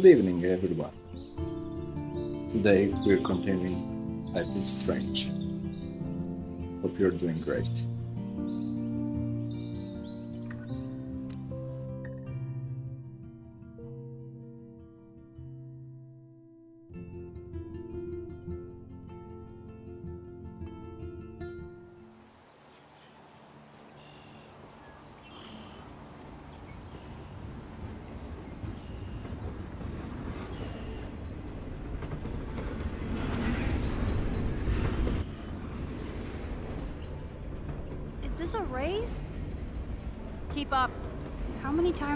Good evening, everyone. Today we're continuing Life is Strange. Hope you're doing great.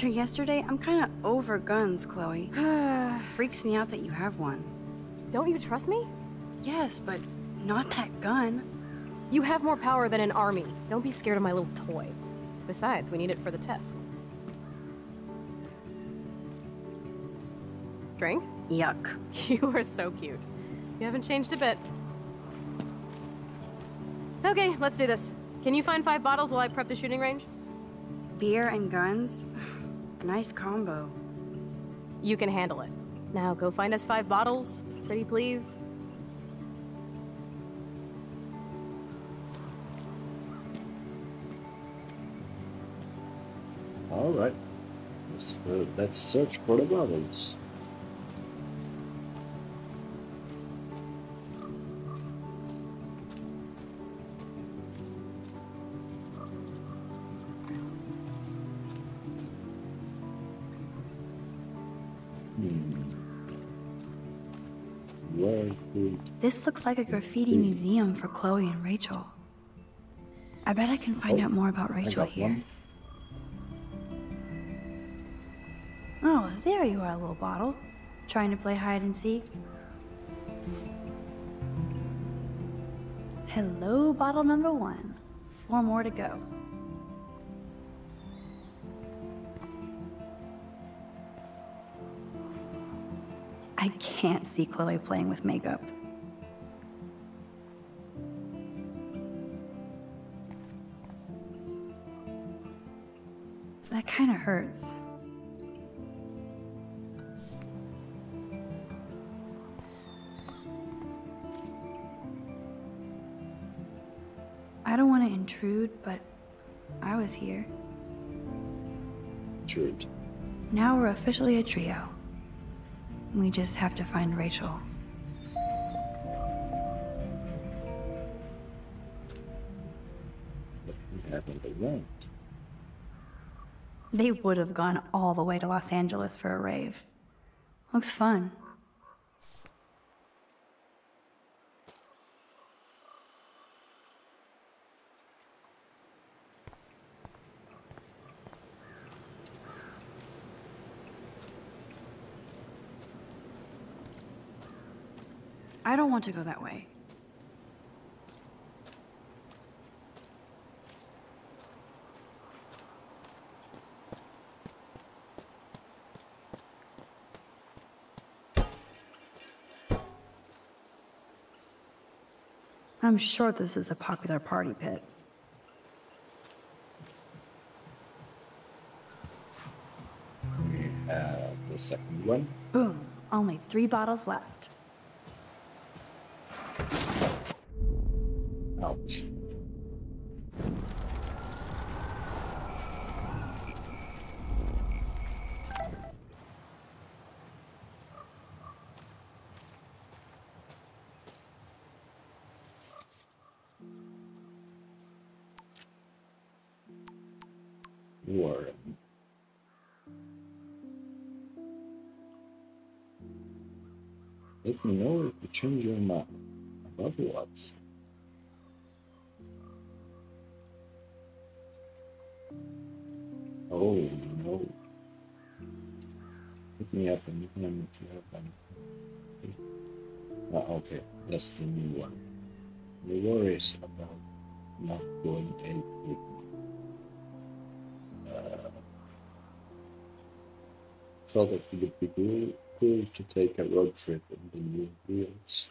After yesterday, I'm kind of over guns, Chloe. Freaks me out that you have one. Don't you trust me? Yes, but not that gun. You have more power than an army. Don't be scared of my little toy. Besides, we need it for the test. Drink? Yuck. You are so cute. You haven't changed a bit. Okay, let's do this. Can you find five bottles while I prep the shooting range? Beer and guns? Nice combo. You can handle it. Now go find us five bottles, pretty please. Alright. Let's, uh, let's search for the bottles. This looks like a graffiti hmm. museum for Chloe and Rachel. I bet I can find Oh, out more about Rachel here. one? Oh, there you are, little bottle. Trying to play hide and seek? Hello, bottle number one. Four more to go. I can't see Chloe playing with makeup. That kind of hurts. I don't want to intrude, but I was here. Truth. Now we're officially a trio. We just have to find Rachel. But we haven't arrived. They would have gone all the way to Los Angeles for a rave. Looks fun. I don't want to go that way. I'm sure this is a popular party pit. We have the second one. Boom. Only three bottles left. New one. No worries about not going with me. Uh, thought it would be cool, to take a road trip in the new wheels.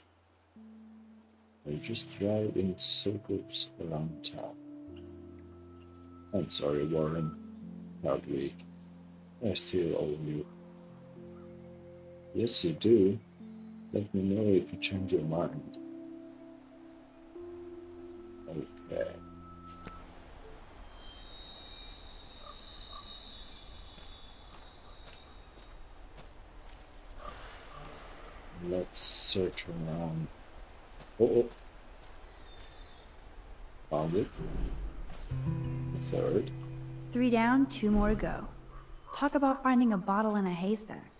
I just drive in circles around town. I'm sorry, Warren. Hard week. I still owe you. Yes, you do. Let me know if you change your mind. Okay. Let's search around. Oh, oh. Found it. The third. Three down, two more to go. Talk about finding a bottle in a haystack.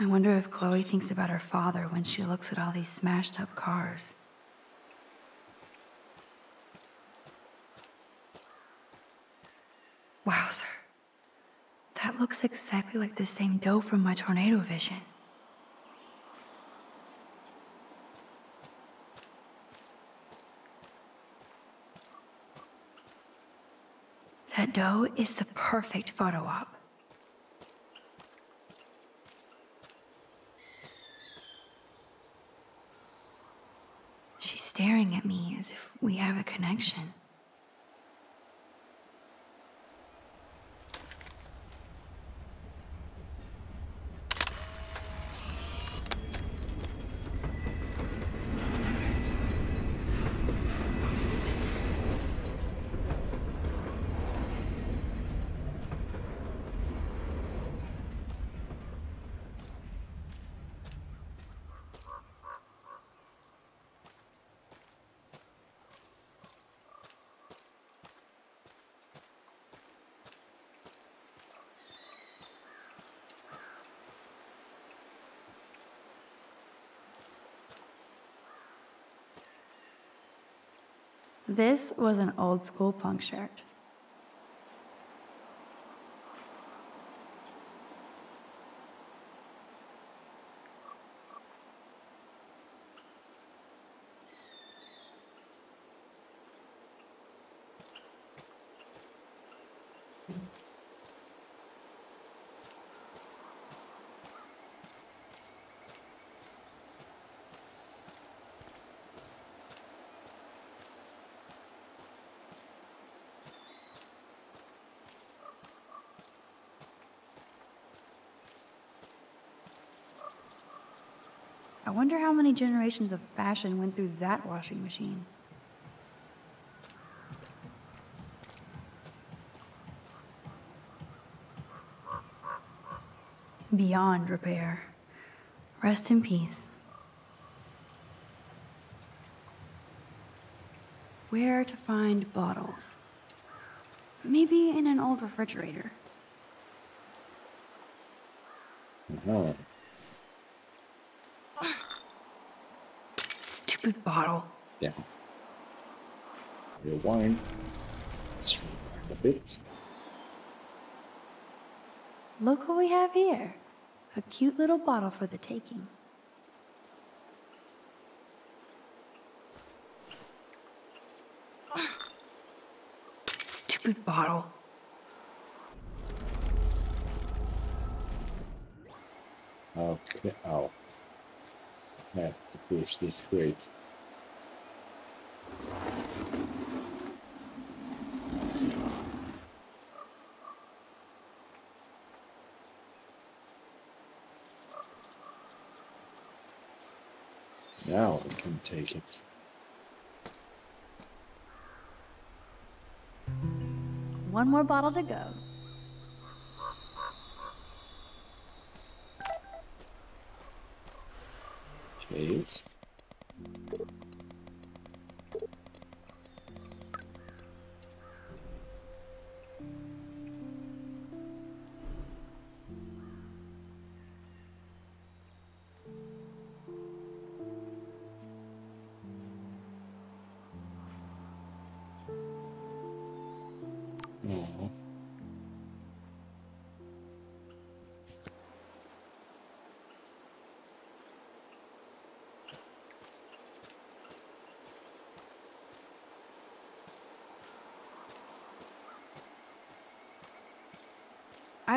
I wonder if Chloe thinks about her father when she looks at all these smashed up cars. Wowzer. That looks exactly like the same doe from my tornado vision. That doe is the perfect photo op. She's staring at me as if we have a connection. This was an old school punk shirt. I wonder how many generations of fashion went through that washing machine. Beyond repair. Rest in peace. Where to find bottles? Maybe in an old refrigerator. Uh-huh. Stupid bottle. Yeah. Rewind. Let's rewind a bit. Look what we have here. A cute little bottle for the taking. Stupid bottle. Okay, ow. Have to push this crate. Now I can take it. One more bottle to go. Jeez.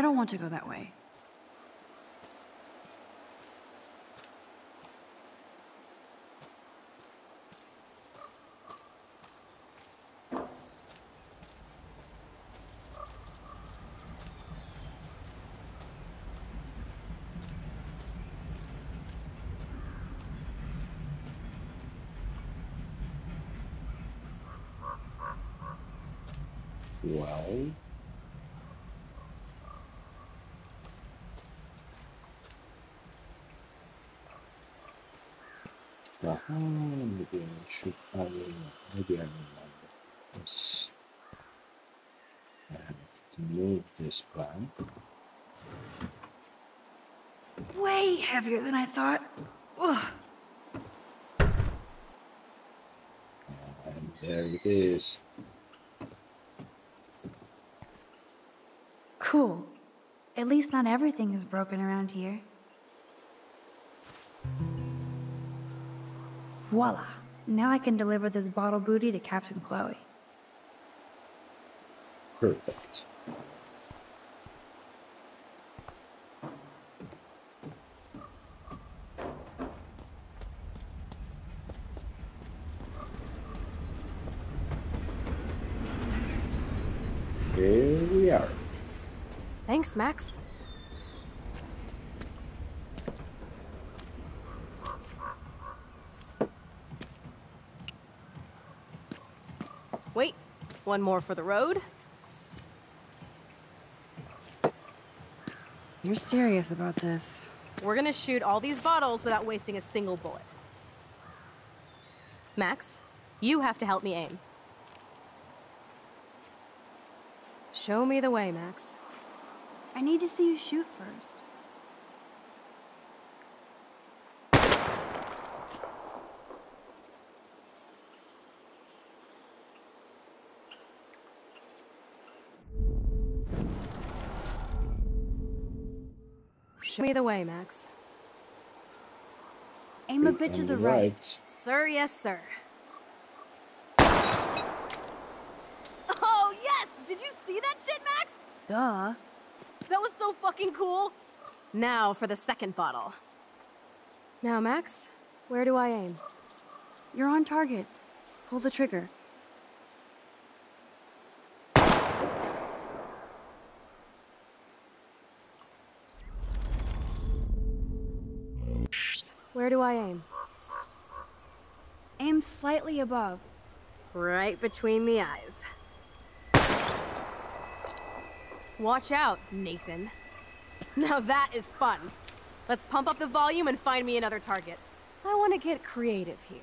I don't want to go that way. Well. Aha, maybe I will, maybe I remember. Yes. I have to move this plank. Way heavier than I thought. Ugh. And there it is. Cool. At least not everything is broken around here. Voila. Now I can deliver this bottle booty to Captain Chloe. Perfect. Here we are. Thanks, Max. Wait, one more for the road. You're serious about this. We're gonna shoot all these bottles without wasting a single bullet. Max, you have to help me aim. Show me the way, Max. I need to see you shoot first. Show me the way, Max. Aim a bit to on the right. Sir, yes, sir. Oh, yes! Did you see that shit, Max? Duh. That was so fucking cool. Now for the second bottle. Now, Max, where do I aim? You're on target. Pull the trigger. Do I aim? Aim slightly above. Right between the eyes. Watch out, Nathan. Now that is fun. Let's pump up the volume and find me another target. I want to get creative here.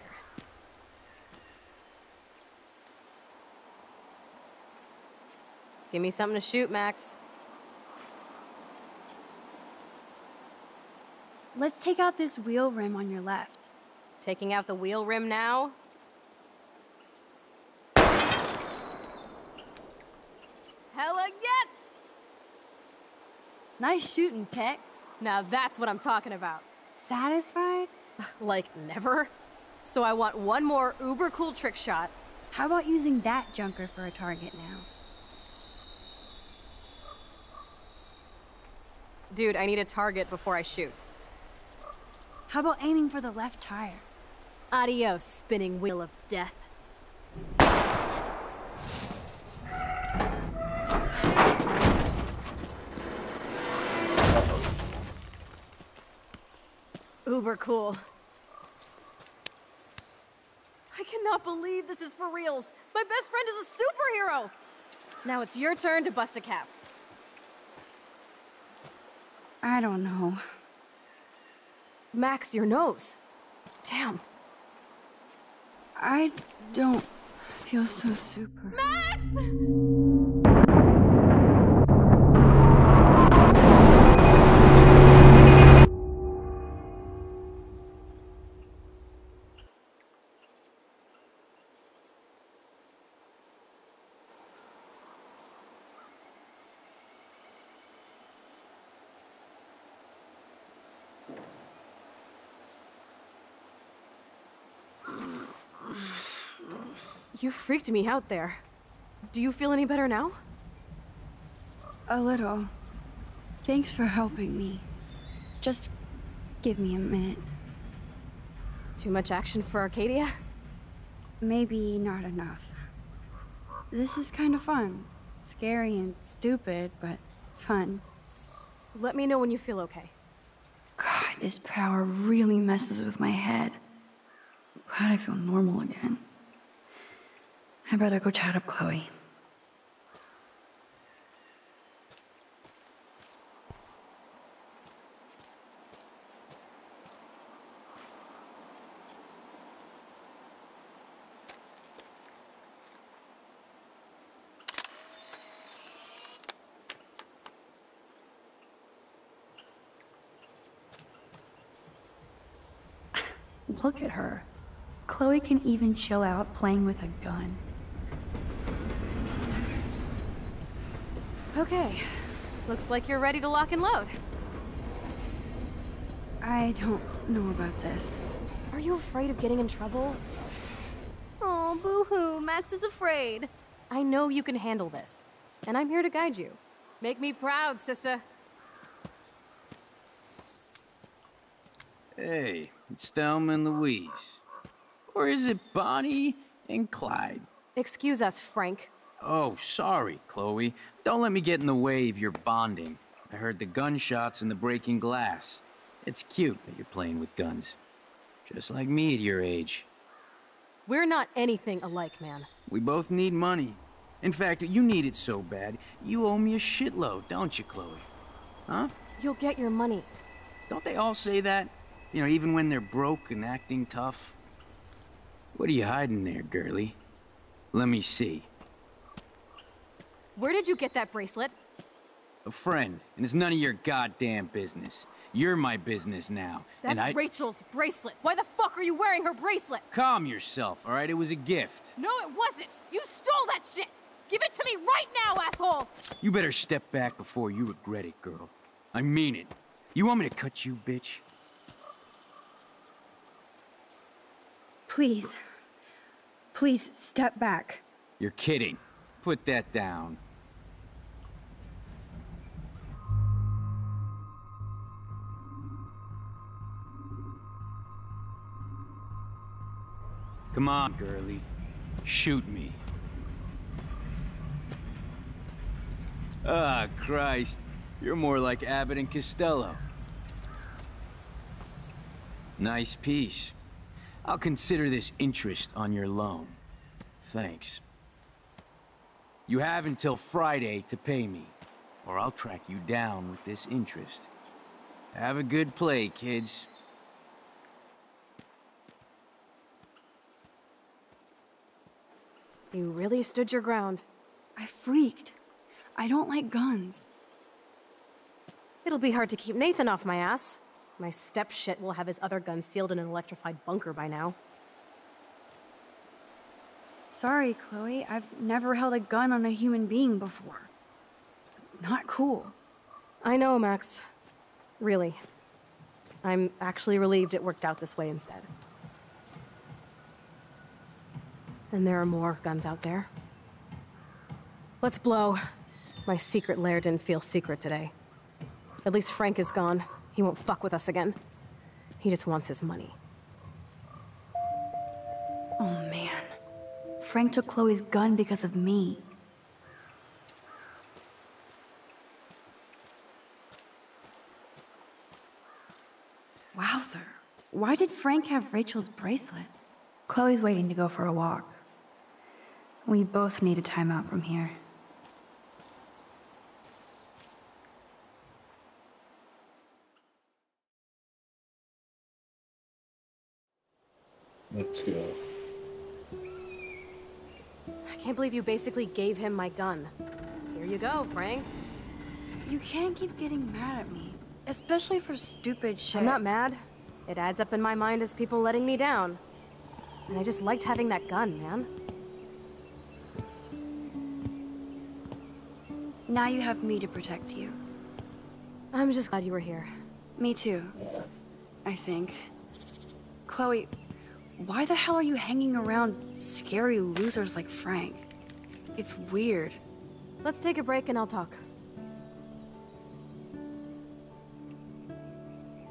Give me something to shoot, Max. Let's take out this wheel rim on your left. Taking out the wheel rim now. Hella yes! Nice shooting, Tex. Now that's what I'm talking about. Satisfied? Like, never? So I want one more uber cool trick shot. How about using that junker for a target now? Dude, I need a target before I shoot. How about aiming for the left tire? Adios, spinning wheel of death. Uber cool. I cannot believe this is for reals. My best friend is a superhero. Now it's your turn to bust a cap. I don't know. Max, your nose. Damn. I don't feel so super. Max! You freaked me out there. Do you feel any better now? A little. Thanks for helping me. Just give me a minute. Too much action for Arcadia? Maybe not enough. This is kind of fun. Scary and stupid, but fun. Let me know when you feel okay. God, this power really messes with my head. I'm glad I feel normal again. I better go chat up Chloe. Look at her. Chloe can even chill out playing with a gun. Okay. Looks like you're ready to lock and load. I don't know about this. Are you afraid of getting in trouble? Oh, boo-hoo, Max is afraid. I know you can handle this, and I'm here to guide you. Make me proud, sister. Hey, it's Thelma and Louise. Or is it Bonnie and Clyde? Excuse us, Frank. Oh, sorry, Chloe. Don't let me get in the way of your bonding. I heard the gunshots and the breaking glass. It's cute that you're playing with guns. Just like me at your age. We're not anything alike, man. We both need money. In fact, you need it so bad, you owe me a shitload, don't you, Chloe? Huh? You'll get your money. Don't they all say that? You know, even when they're broke and acting tough? What are you hiding there, girlie? Let me see. Where did you get that bracelet? A friend, and it's none of your goddamn business. You're my business now, That's and I- Rachel's bracelet. Why the fuck are you wearing her bracelet? Calm yourself, all right? It was a gift. No, it wasn't. You stole that shit. Give it to me right now, asshole. You better step back before you regret it, girl. I mean it. You want me to cut you, bitch? Please. Please step back. You're kidding. Put that down. Come on, girlie. Shoot me. Ah, Christ. You're more like Abbott and Costello. Nice piece. I'll consider this interest on your loan. Thanks. You have until Friday to pay me, or I'll track you down with this interest. Have a good play, kids. You really stood your ground. I freaked. I don't like guns. It'll be hard to keep Nathan off my ass. My step shit will have his other gun sealed in an electrified bunker by now. Sorry, Chloe. I've never held a gun on a human being before. Not cool. I know, Max. Really. I'm actually relieved it worked out this way instead. And there are more guns out there. Let's blow. My secret lair didn't feel secret today. At least Frank is gone. He won't fuck with us again. He just wants his money. Oh man. Frank took Chloe's gun because of me. Wowzer. Why did Frank have Rachel's bracelet? Chloe's waiting to go for a walk. We both need a timeout from here. Let's go. I can't believe you basically gave him my gun. Here you go, Frank. You can't keep getting mad at me. Especially for stupid shit. I'm not mad. It adds up in my mind as people letting me down. And I just liked having that gun, man. Now you have me to protect you. I'm just glad you were here. Me too. I think. Chloe, why the hell are you hanging around scary losers like Frank? It's weird. Let's take a break and I'll talk.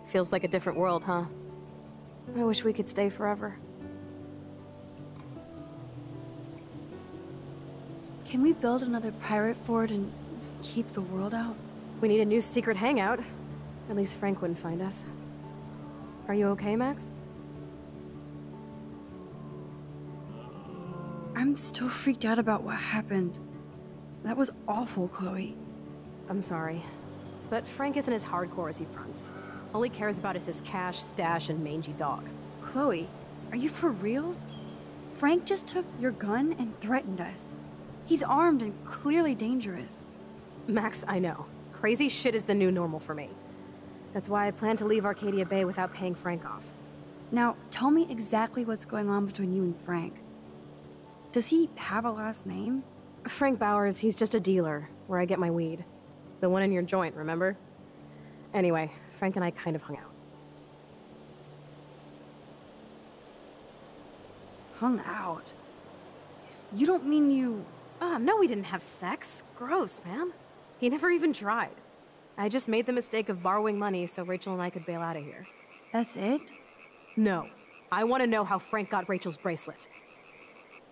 Feels like a different world, huh? I wish we could stay forever. Can we build another pirate fort and keep the world out? We need a new secret hangout. At least Frank wouldn't find us. Are you okay, Max? I'm still freaked out about what happened. That was awful, Chloe. I'm sorry. But Frank isn't as hardcore as he fronts. All he cares about is his cash, stash, and mangy dog. Chloe, are you for reals? Frank just took your gun and threatened us. He's armed and clearly dangerous. Max, I know. Crazy shit is the new normal for me. That's why I plan to leave Arcadia Bay without paying Frank off. Now, tell me exactly what's going on between you and Frank. Does he have a last name? Frank Bowers, he's just a dealer, where I get my weed. The one in your joint, remember? Anyway, Frank and I kind of hung out. Hung out? You don't mean you... Oh, no, we didn't have sex. Gross, man. He never even tried. I just made the mistake of borrowing money so Rachel and I could bail out of here. That's it? No. I want to know how Frank got Rachel's bracelet.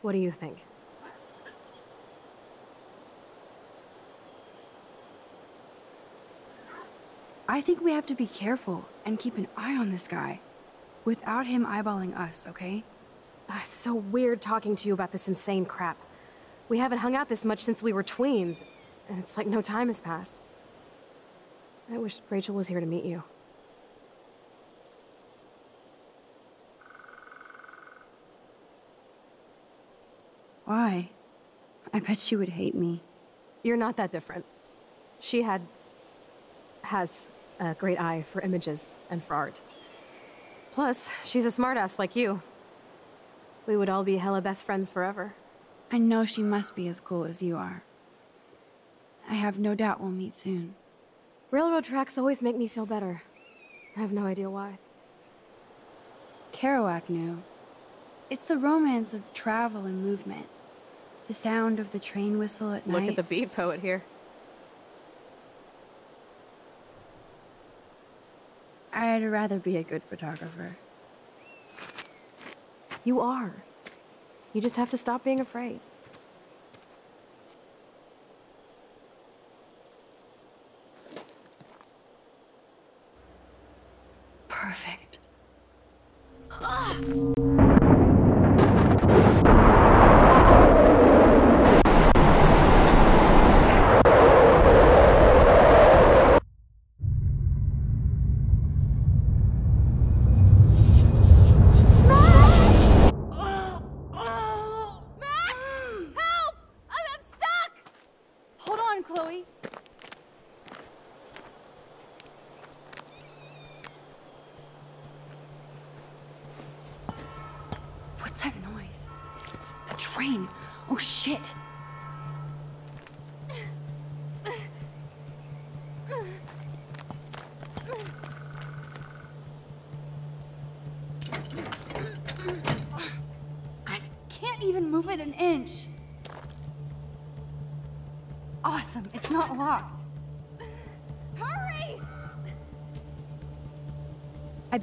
What do you think? I think we have to be careful and keep an eye on this guy. Without him eyeballing us, okay? Ah, it's so weird talking to you about this insane crap. We haven't hung out this much since we were tweens, and it's like no time has passed. I wish Rachel was here to meet you. Why? I bet she would hate me. You're not that different. She had... has a great eye for images and for art. Plus, she's a smartass like you. We would all be hella best friends forever. I know she must be as cool as you are. I have no doubt we'll meet soon. Railroad tracks always make me feel better. I have no idea why. Kerouac knew. It's the romance of travel and movement. The sound of the train whistle at Look night. Look at the beat poet here. I'd rather be a good photographer. You are. You just have to stop being afraid.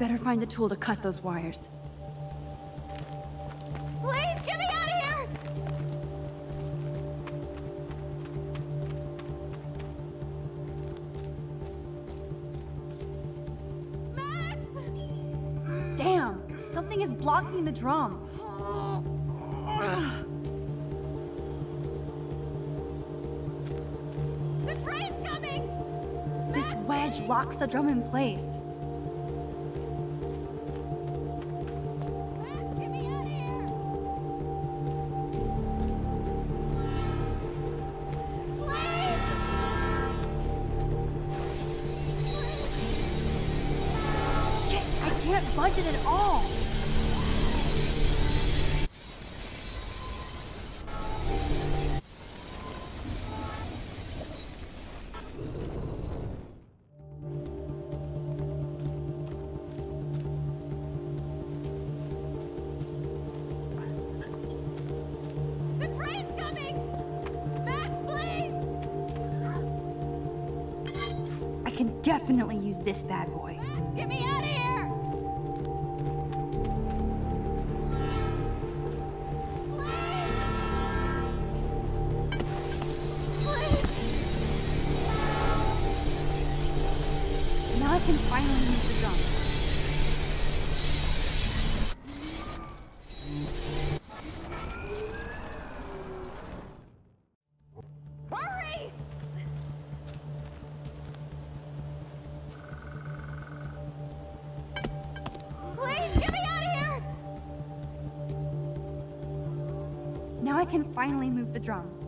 Better find a tool to cut those wires. Please, get me out of here! Max! Damn, something is blocking the drum. The train's coming! This wedge locks the drum in place. Can't it all. Drum.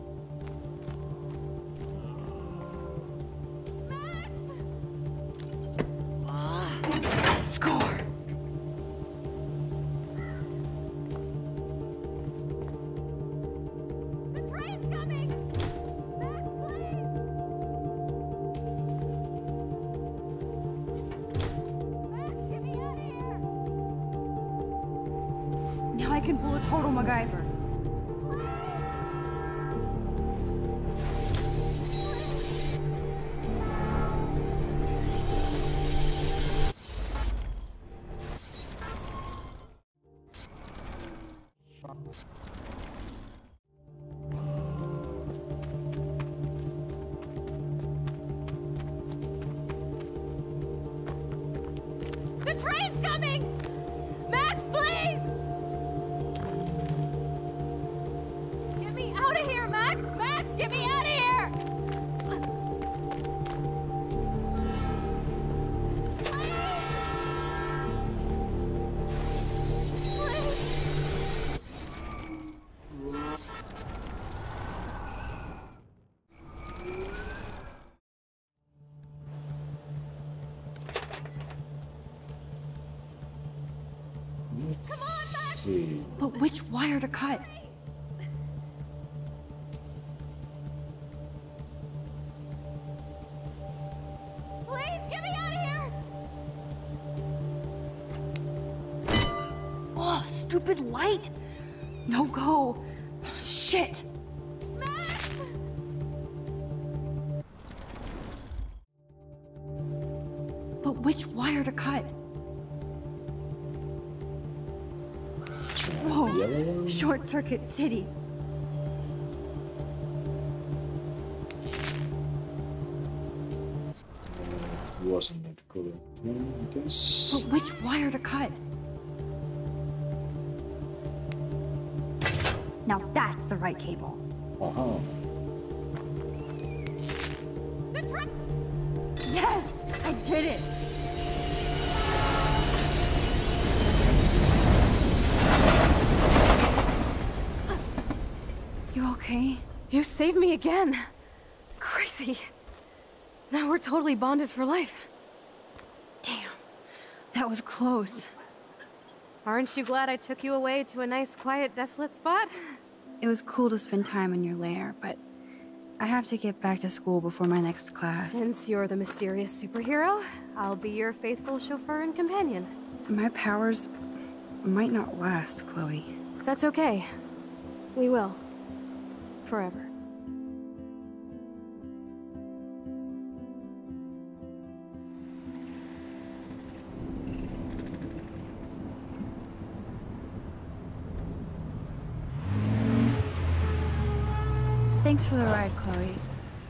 Wire to cut? Please, get me out of here! Oh, stupid light! No go! Circuit City. Wasn't that correct I guess. But which wire to cut? Now that's the right cable. Aha. Saved me again. Crazy. Now we're totally bonded for life. Damn. That was close. Aren't you glad I took you away to a nice, quiet, desolate spot? It was cool to spend time in your lair, but I have to get back to school before my next class. Since you're the mysterious superhero, I'll be your faithful chauffeur and companion. My powers might not last, Chloe. That's okay. We will. Forever. Thanks for the ride, Chloe.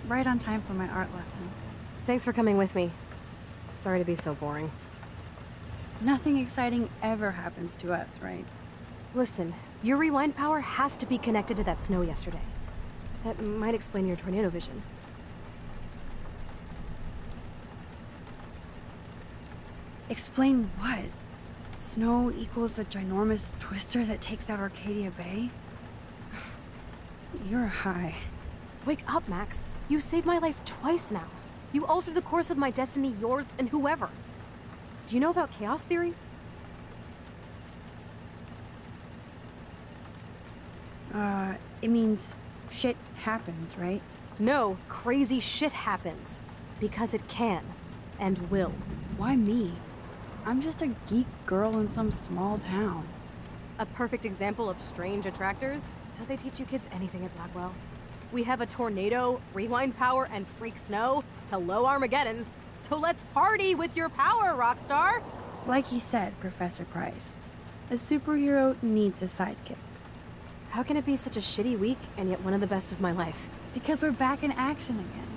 Right on time for my art lesson. Thanks for coming with me. Sorry to be so boring. Nothing exciting ever happens to us, right? Listen, your rewind power has to be connected to that snow yesterday. That might explain your tornado vision. Explain what? Snow equals the ginormous twister that takes out Arcadia Bay? You're high. Wake up, Max. You saved my life twice now. You altered the course of my destiny, yours, and whoever. Do you know about chaos theory? Uh, it means shit happens, right? No, crazy shit happens. Because it can. And will. Why me? I'm just a geek girl in some small town. A perfect example of strange attractors? Don't they teach you kids anything at Blackwell? We have a tornado, rewind power, and freak snow. Hello, Armageddon. So let's party with your power, Rockstar! Like you said, Professor Price, a superhero needs a sidekick. How can it be such a shitty week and yet one of the best of my life? Because we're back in action again.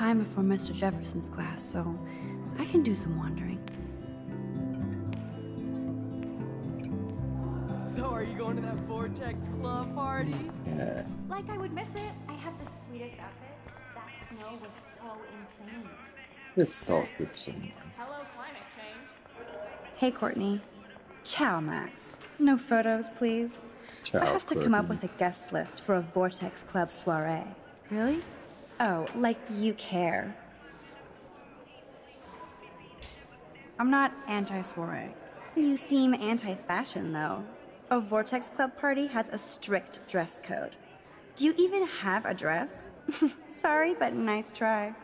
Time before Mr. Jefferson's class, so I can do some wandering. So are you going to that Vortex Club party? Yeah. Like I would miss it. I have the sweetest outfit. That snow was so insane. Let's talk with someone. Hello, climate change. Hey, Courtney. Ciao, Max. No photos, please. Ciao, I have to come up with a guest list for a Vortex Club soiree. Really? Oh, like you care. I'm not anti soiree. You seem anti fashion, though. A Vortex Club party has a strict dress code. Do you even have a dress? Sorry, but nice try.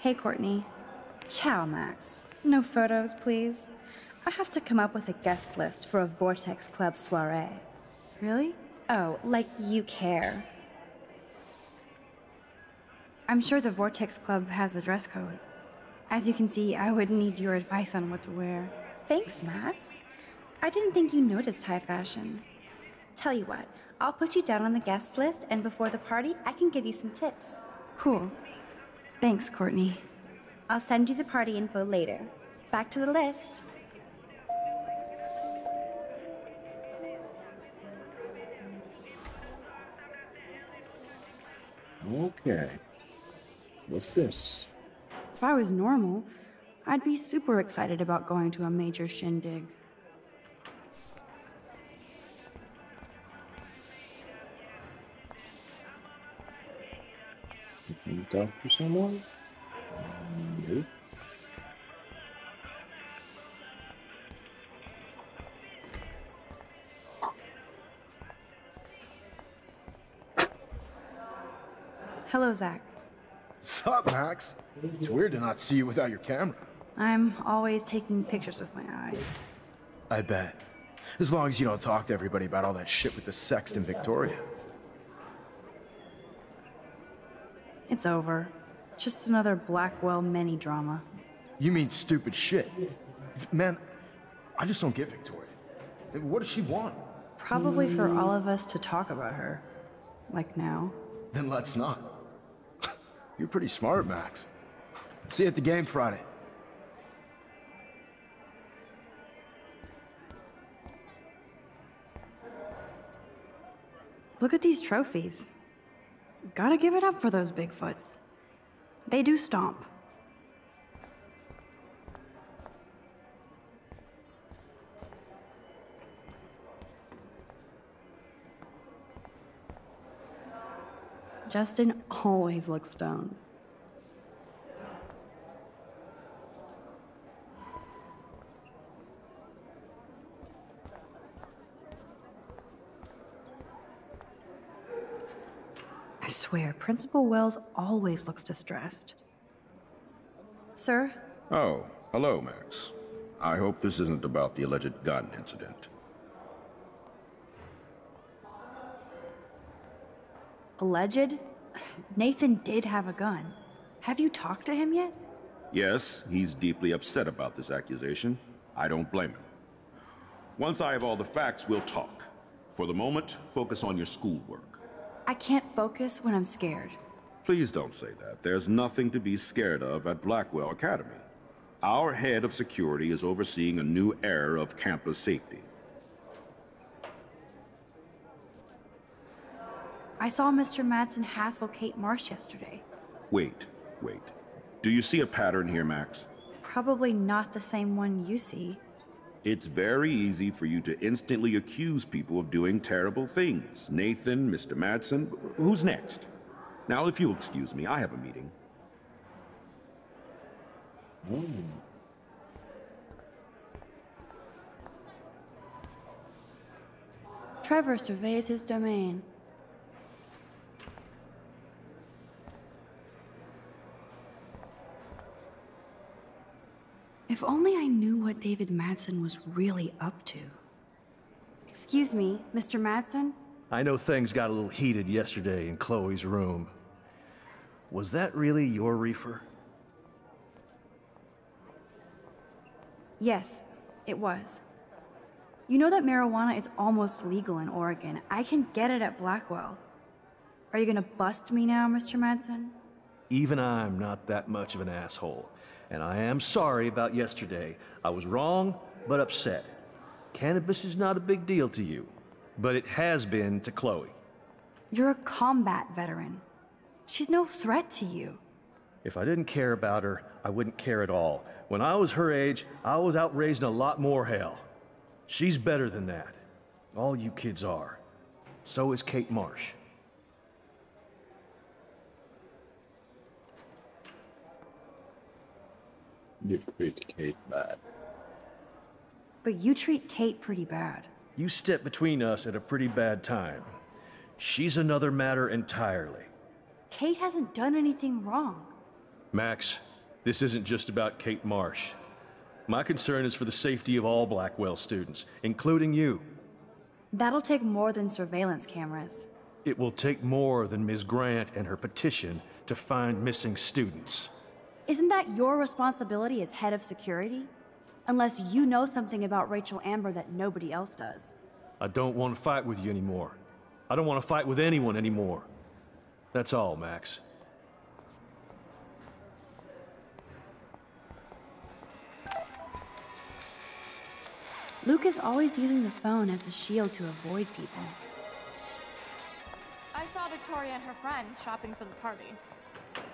Hey, Courtney. Ciao, Max. No photos, please. I have to come up with a guest list for a Vortex Club soiree. Really? Oh, like you care. I'm sure the Vortex Club has a dress code. As you can see, I would need your advice on what to wear. Thanks, Max. I didn't think you noticed high fashion. Tell you what, I'll put you down on the guest list, and before the party, I can give you some tips. Cool. Thanks, Courtney. I'll send you the party info later. Back to the list. Okay. What's this? If I was normal, I'd be super excited about going to a major shindig. Can you talk to someone? Zach. Sup, Max? It's weird to not see you without your camera. I'm always taking pictures with my eyes. I bet. As long as you don't talk to everybody about all that shit with the sext in Victoria. It's over. Just another Blackwell mini drama. You mean stupid shit. Man, I just don't get Victoria. What does she want? Probably for all of us to talk about her. Like now. Then let's not. You're pretty smart, Max. See you at the game Friday. Look at these trophies. Gotta give it up for those Bigfoots. They do stomp. Justin always looks stoned. I swear, Principal Wells always looks distressed. Sir, Oh, hello, Max. I hope this isn't about the alleged gun incident. Alleged? Nathan did have a gun. Have you talked to him yet? Yes, he's deeply upset about this accusation. I don't blame him. Once I have all the facts, we'll talk. For the moment, focus on your schoolwork. I can't focus when I'm scared. Please don't say that. There's nothing to be scared of at Blackwell Academy. Our head of security is overseeing a new era of campus safety. I saw Mr. Madsen hassle Kate Marsh yesterday. Wait, wait. Do you see a pattern here, Max? Probably not the same one you see. It's very easy for you to instantly accuse people of doing terrible things. Nathan, Mr. Madsen, who's next? Now, if you'll excuse me, I have a meeting. Trevor surveys his domain. If only I knew what David Madsen was really up to. Excuse me, Mr. Madsen? I know things got a little heated yesterday in Chloe's room. Was that really your reefer? Yes, it was. You know that marijuana is almost legal in Oregon. I can get it at Blackwell. Are you gonna bust me now, Mr. Madsen? Even I'm not that much of an asshole. And I am sorry about yesterday. I was wrong, but upset. Cannabis is not a big deal to you, but it has been to Chloe. You're a combat veteran. She's no threat to you. If I didn't care about her, I wouldn't care at all. When I was her age, I was out raising a lot more hell. She's better than that. All you kids are. So is Kate Marsh. You treat Kate bad. But you treat Kate pretty bad. You stepped between us at a pretty bad time. She's another matter entirely. Kate hasn't done anything wrong. Max, this isn't just about Kate Marsh. My concern is for the safety of all Blackwell students, including you. That'll take more than surveillance cameras. It will take more than Ms. Grant and her petition to find missing students. Isn't that your responsibility as head of security? Unless you know something about Rachel Amber that nobody else does. I don't want to fight with you anymore. I don't want to fight with anyone anymore. That's all, Max. Luke is always using the phone as a shield to avoid people. I saw Victoria and her friends shopping for the party.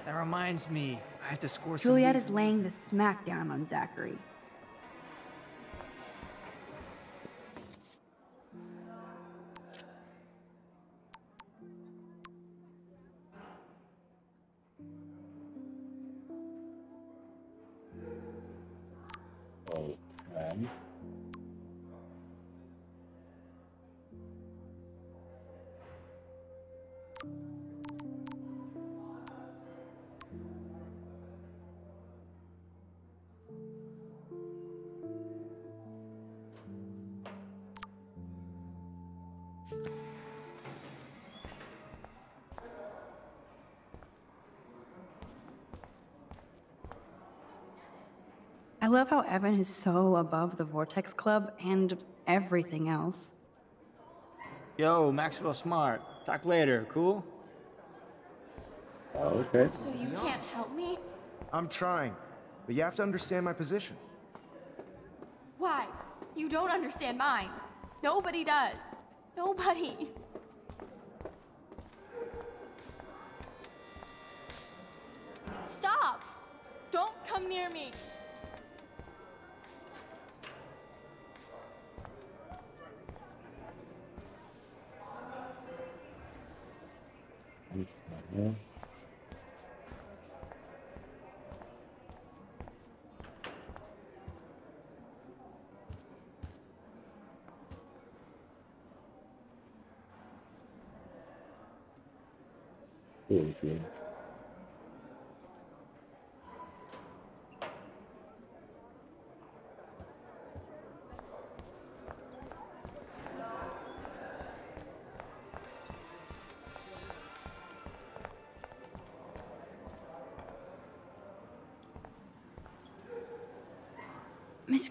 That reminds me, I have to score. Juliet loot. is laying the smackdown on Zachary. Love how Evan is so above the Vortex Club and everything else. Yo, Maxwell Smart. Talk later, cool? Oh, okay. So you can't help me? I'm trying, but you have to understand my position. Why? You don't understand mine. Nobody does. Nobody. Stop! Don't come near me. Yeah.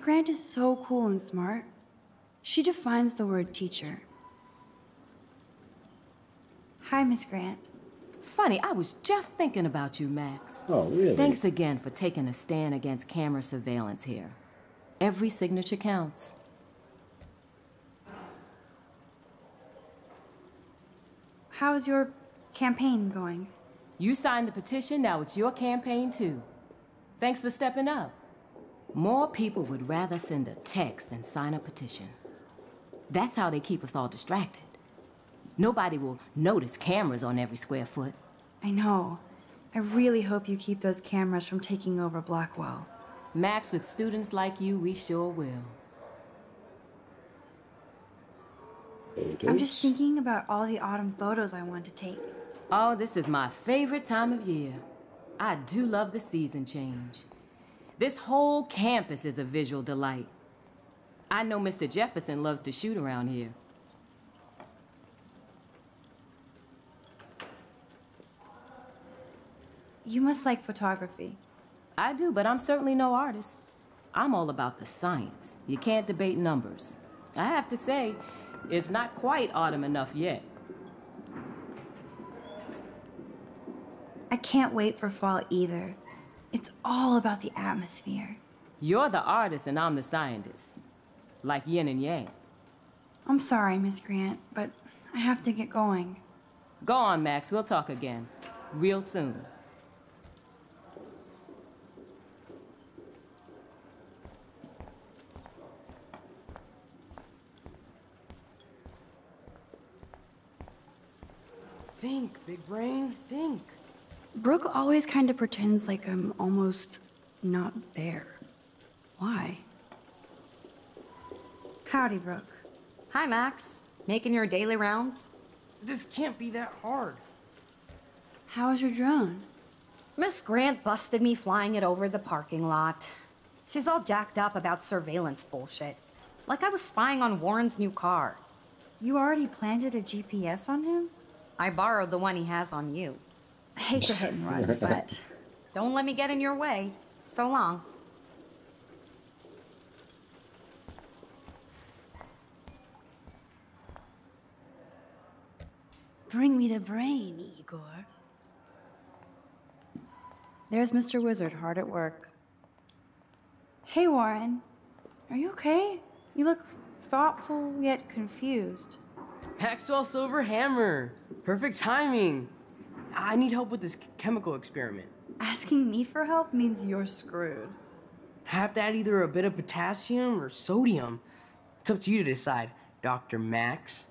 Grant is so cool and smart. She defines the word teacher. Hi, Miss Grant. Funny, I was just thinking about you, Max. Oh, really? Thanks again for taking a stand against camera surveillance here. Every signature counts. How's your campaign going? You signed the petition, now it's your campaign too. Thanks for stepping up. More people would rather send a text than sign a petition. That's how they keep us all distracted. Nobody will notice cameras on every square foot. I know. I really hope you keep those cameras from taking over Blackwell. Max, with students like you, we sure will. I'm just thinking about all the autumn photos I want to take. Oh, this is my favorite time of year. I do love the season change. This whole campus is a visual delight. I know Mr. Jefferson loves to shoot around here. You must like photography. I do, but I'm certainly no artist. I'm all about the science. You can't debate numbers. I have to say, it's not quite autumn enough yet. I can't wait for fall either. It's all about the atmosphere. You're the artist and I'm the scientist. Like yin and yang. I'm sorry, Miss Grant, but I have to get going. Go on, Max. We'll talk again. Real soon. Think, big brain, think. Brooke always kind of pretends like I'm almost not there. Why? Howdy, Brooke. Hi, Max. Making your daily rounds? This can't be that hard. How is your drone? Miss Grant busted me flying it over the parking lot. She's all jacked up about surveillance bullshit. Like I was spying on Warren's new car. You already planted a GPS on him? I borrowed the one he has on you. I hate to hit and run, but... Don't let me get in your way. So long. Bring me the brain, Igor. There's Mr. Wizard hard at work. Hey, Warren. Are you okay? You look thoughtful yet confused. Maxwell Silver Hammer. Perfect timing. I need help with this chemical experiment. Asking me for help means you're screwed. I have to add either a bit of potassium or sodium. It's up to you to decide, Dr. Max.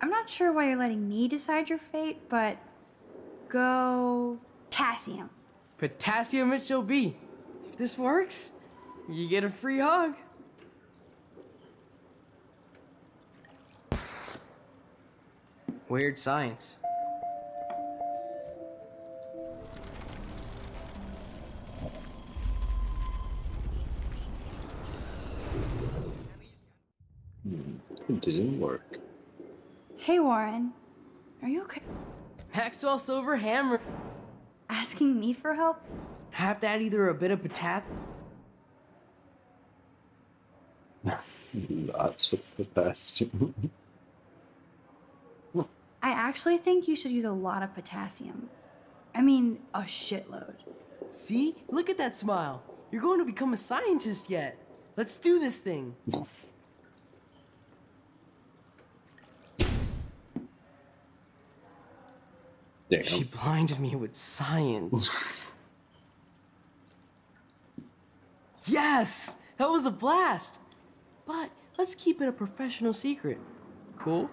I'm not sure why you're letting me decide your fate, but go potassium. Potassium it shall be. If this works, you get a free hug. Weird science. It didn't work. Hey, Warren. Are you okay? Maxwell Silverhammer. Asking me for help? I have to add either a bit of potassium. Lots of potassium. I actually think you should use a lot of potassium. I mean, a shitload. See? Look at that smile. You're going to become a scientist yet. Let's do this thing. Damn. She blinded me with science. yes! That was a blast! But let's keep it a professional secret. Cool?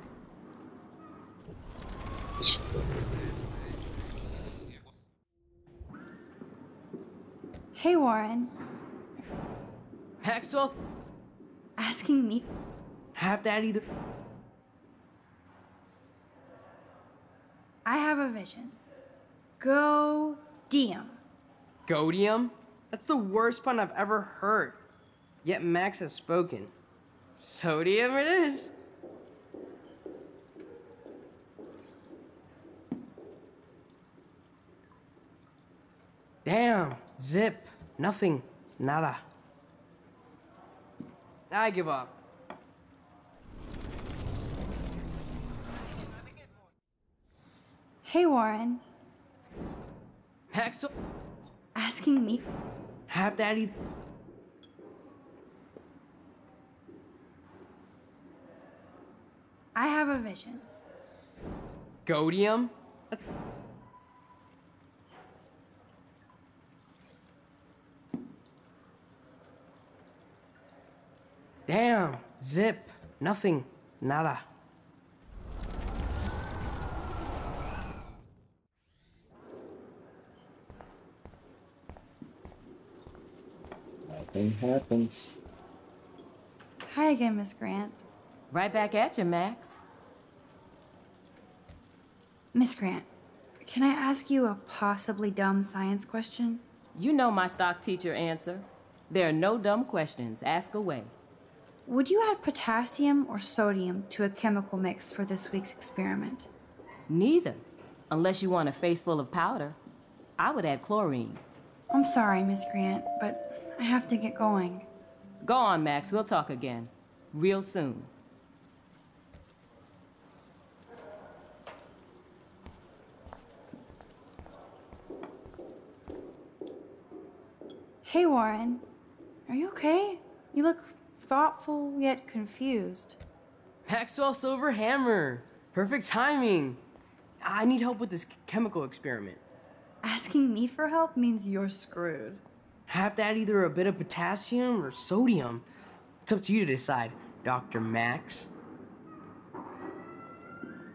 Hey, Warren. Maxwell? Asking me? Have that either. I have a vision. Go Diem. Godium? That's the worst pun I've ever heard. Yet Max has spoken. Sodium it is. Damn. Zip. Nothing. Nada. I give up. Hey, Warren. Maxwell? Asking me? Have daddy... I have a vision. Godium? Damn, zip, nothing, nada. Nothing happens. Hi again, Miss Grant. Right back at you, Max. Miss Grant, can I ask you a possibly dumb science question? You know my stock teacher answer. There are no dumb questions. Ask away. Would you add potassium or sodium to a chemical mix for this week's experiment? Neither. Unless you want a face full of powder. I would add chlorine. I'm sorry, Miss Grant, but I have to get going. Go on, Max. We'll talk again. Real soon. Hey, Warren. Are you okay? You look thoughtful yet confused. Maxwell Silver Hammer. Perfect timing. I need help with this chemical experiment. Asking me for help means you're screwed. I have to add either a bit of potassium or sodium. It's up to you to decide, Dr. Max.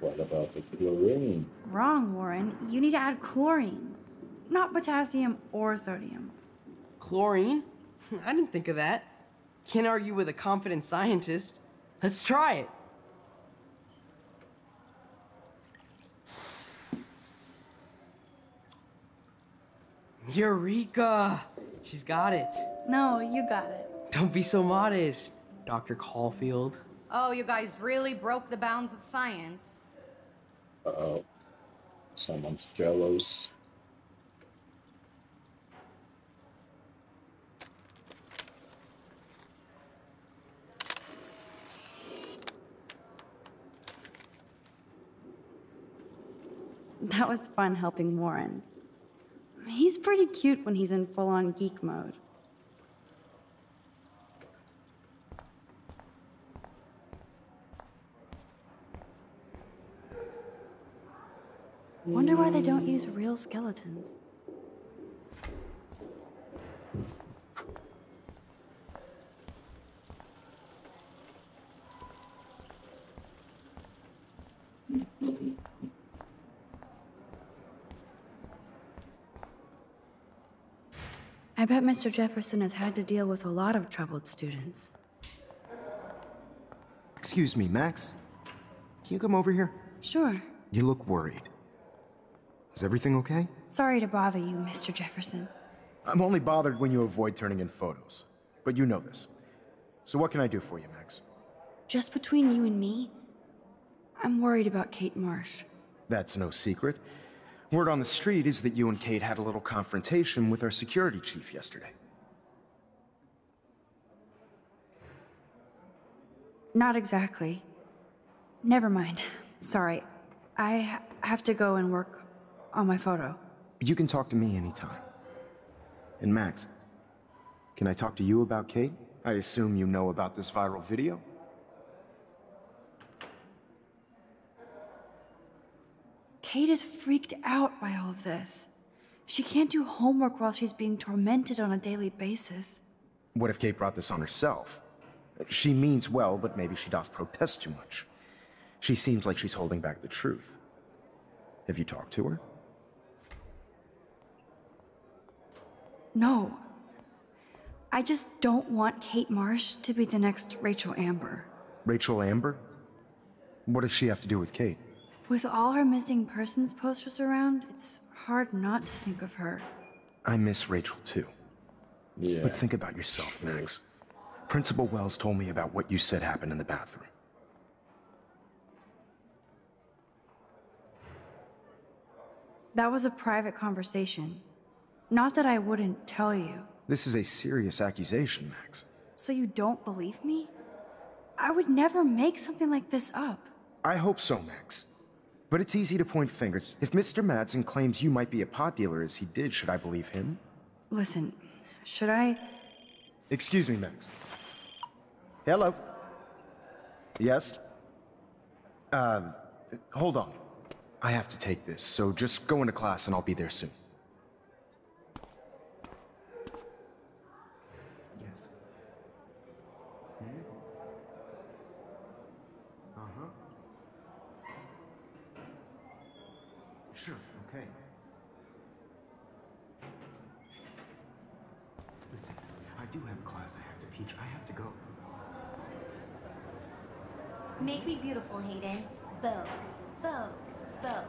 What about the chlorine? Wrong, Warren. You need to add chlorine, not potassium or sodium. Chlorine? I didn't think of that. Can't argue with a confident scientist. Let's try it. Eureka! She's got it. No, you got it. Don't be so modest, Dr. Caulfield. Oh, you guys really broke the bounds of science. Uh oh. Someone's jealous. That was fun helping Warren. He's pretty cute when he's in full on geek mode. Wonder why they don't use real skeletons. I bet Mr. Jefferson has had to deal with a lot of troubled students. Excuse me, Max. Can you come over here? Sure. You look worried. Is everything okay? Sorry to bother you, Mr. Jefferson. I'm only bothered when you avoid turning in photos. But you know this. So what can I do for you, Max? Just between you and me, I'm worried about Kate Marsh. That's no secret. Word on the street is that you and Kate had a little confrontation with our security chief yesterday. Not exactly. Never mind. Sorry. I ha- have to go and work on my photo. You can talk to me anytime. And Max, can I talk to you about Kate? I assume you know about this viral video? Kate is freaked out by all of this. She can't do homework while she's being tormented on a daily basis. What if Kate brought this on herself? She means well, but maybe she doth protest too much. She seems like she's holding back the truth. Have you talked to her? No. I just don't want Kate Marsh to be the next Rachel Amber. Rachel Amber? What does she have to do with Kate? With all her missing persons posters around, it's hard not to think of her. I miss Rachel too. Yeah. But think about yourself, Max. Principal Wells told me about what you said happened in the bathroom. That was a private conversation. Not that I wouldn't tell you. This is a serious accusation, Max. So you don't believe me? I would never make something like this up. I hope so, Max. But it's easy to point fingers. If Mr. Madsen claims you might be a pot dealer as he did, should I believe him? Listen, should I? Excuse me, Max. Hello? Yes? Um, hold on. I have to take this, so just go into class and I'll be there soon. Yes. Uh-huh. Sure, okay. Listen, I do have a class I have to teach. I have to go. Make me beautiful, Hayden. Vogue, Vogue, Vogue.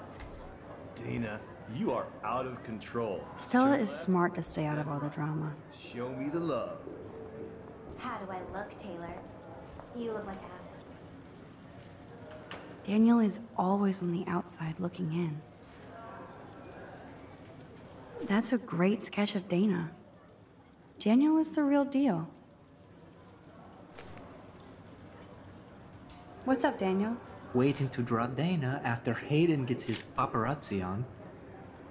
Dana, you are out of control. Stella is smart to stay out of all the drama. Show me the love. How do I look, Taylor? You look like ass. Daniel is always on the outside looking in. That's a great sketch of Dana. Daniel is the real deal. What's up, Daniel? Waiting to draw Dana after Hayden gets his paparazzi on.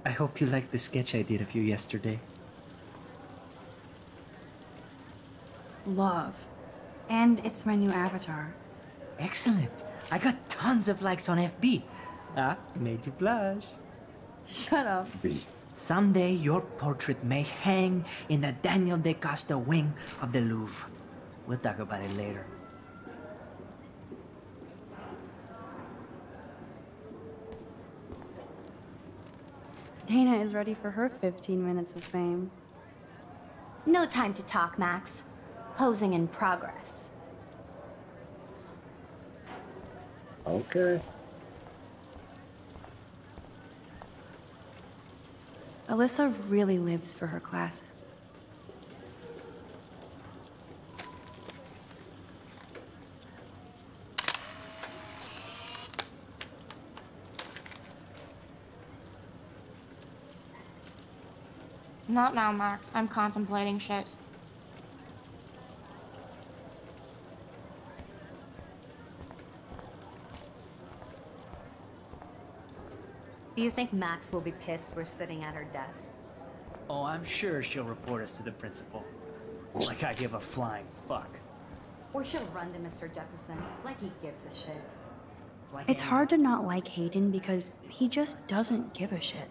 I hope you liked the sketch I did of you yesterday. Love. And it's my new avatar. Excellent. I got tons of likes on FB. Ah, made you blush. Shut up. B. Someday your portrait may hang in the Daniel DaCosta wing of the Louvre. We'll talk about it later. Dana is ready for her 15 minutes of fame. No time to talk, Max. Posing in progress. Okay. Alyssa really lives for her classes. Not now, Max. I'm contemplating shit. Do you think Max will be pissed we're sitting at her desk? Oh, I'm sure she'll report us to the principal. Like I give a flying fuck. Or she'll run to Mr. Jefferson like he gives a shit. Like It's hard to not like Hayden because he just doesn't give a shit.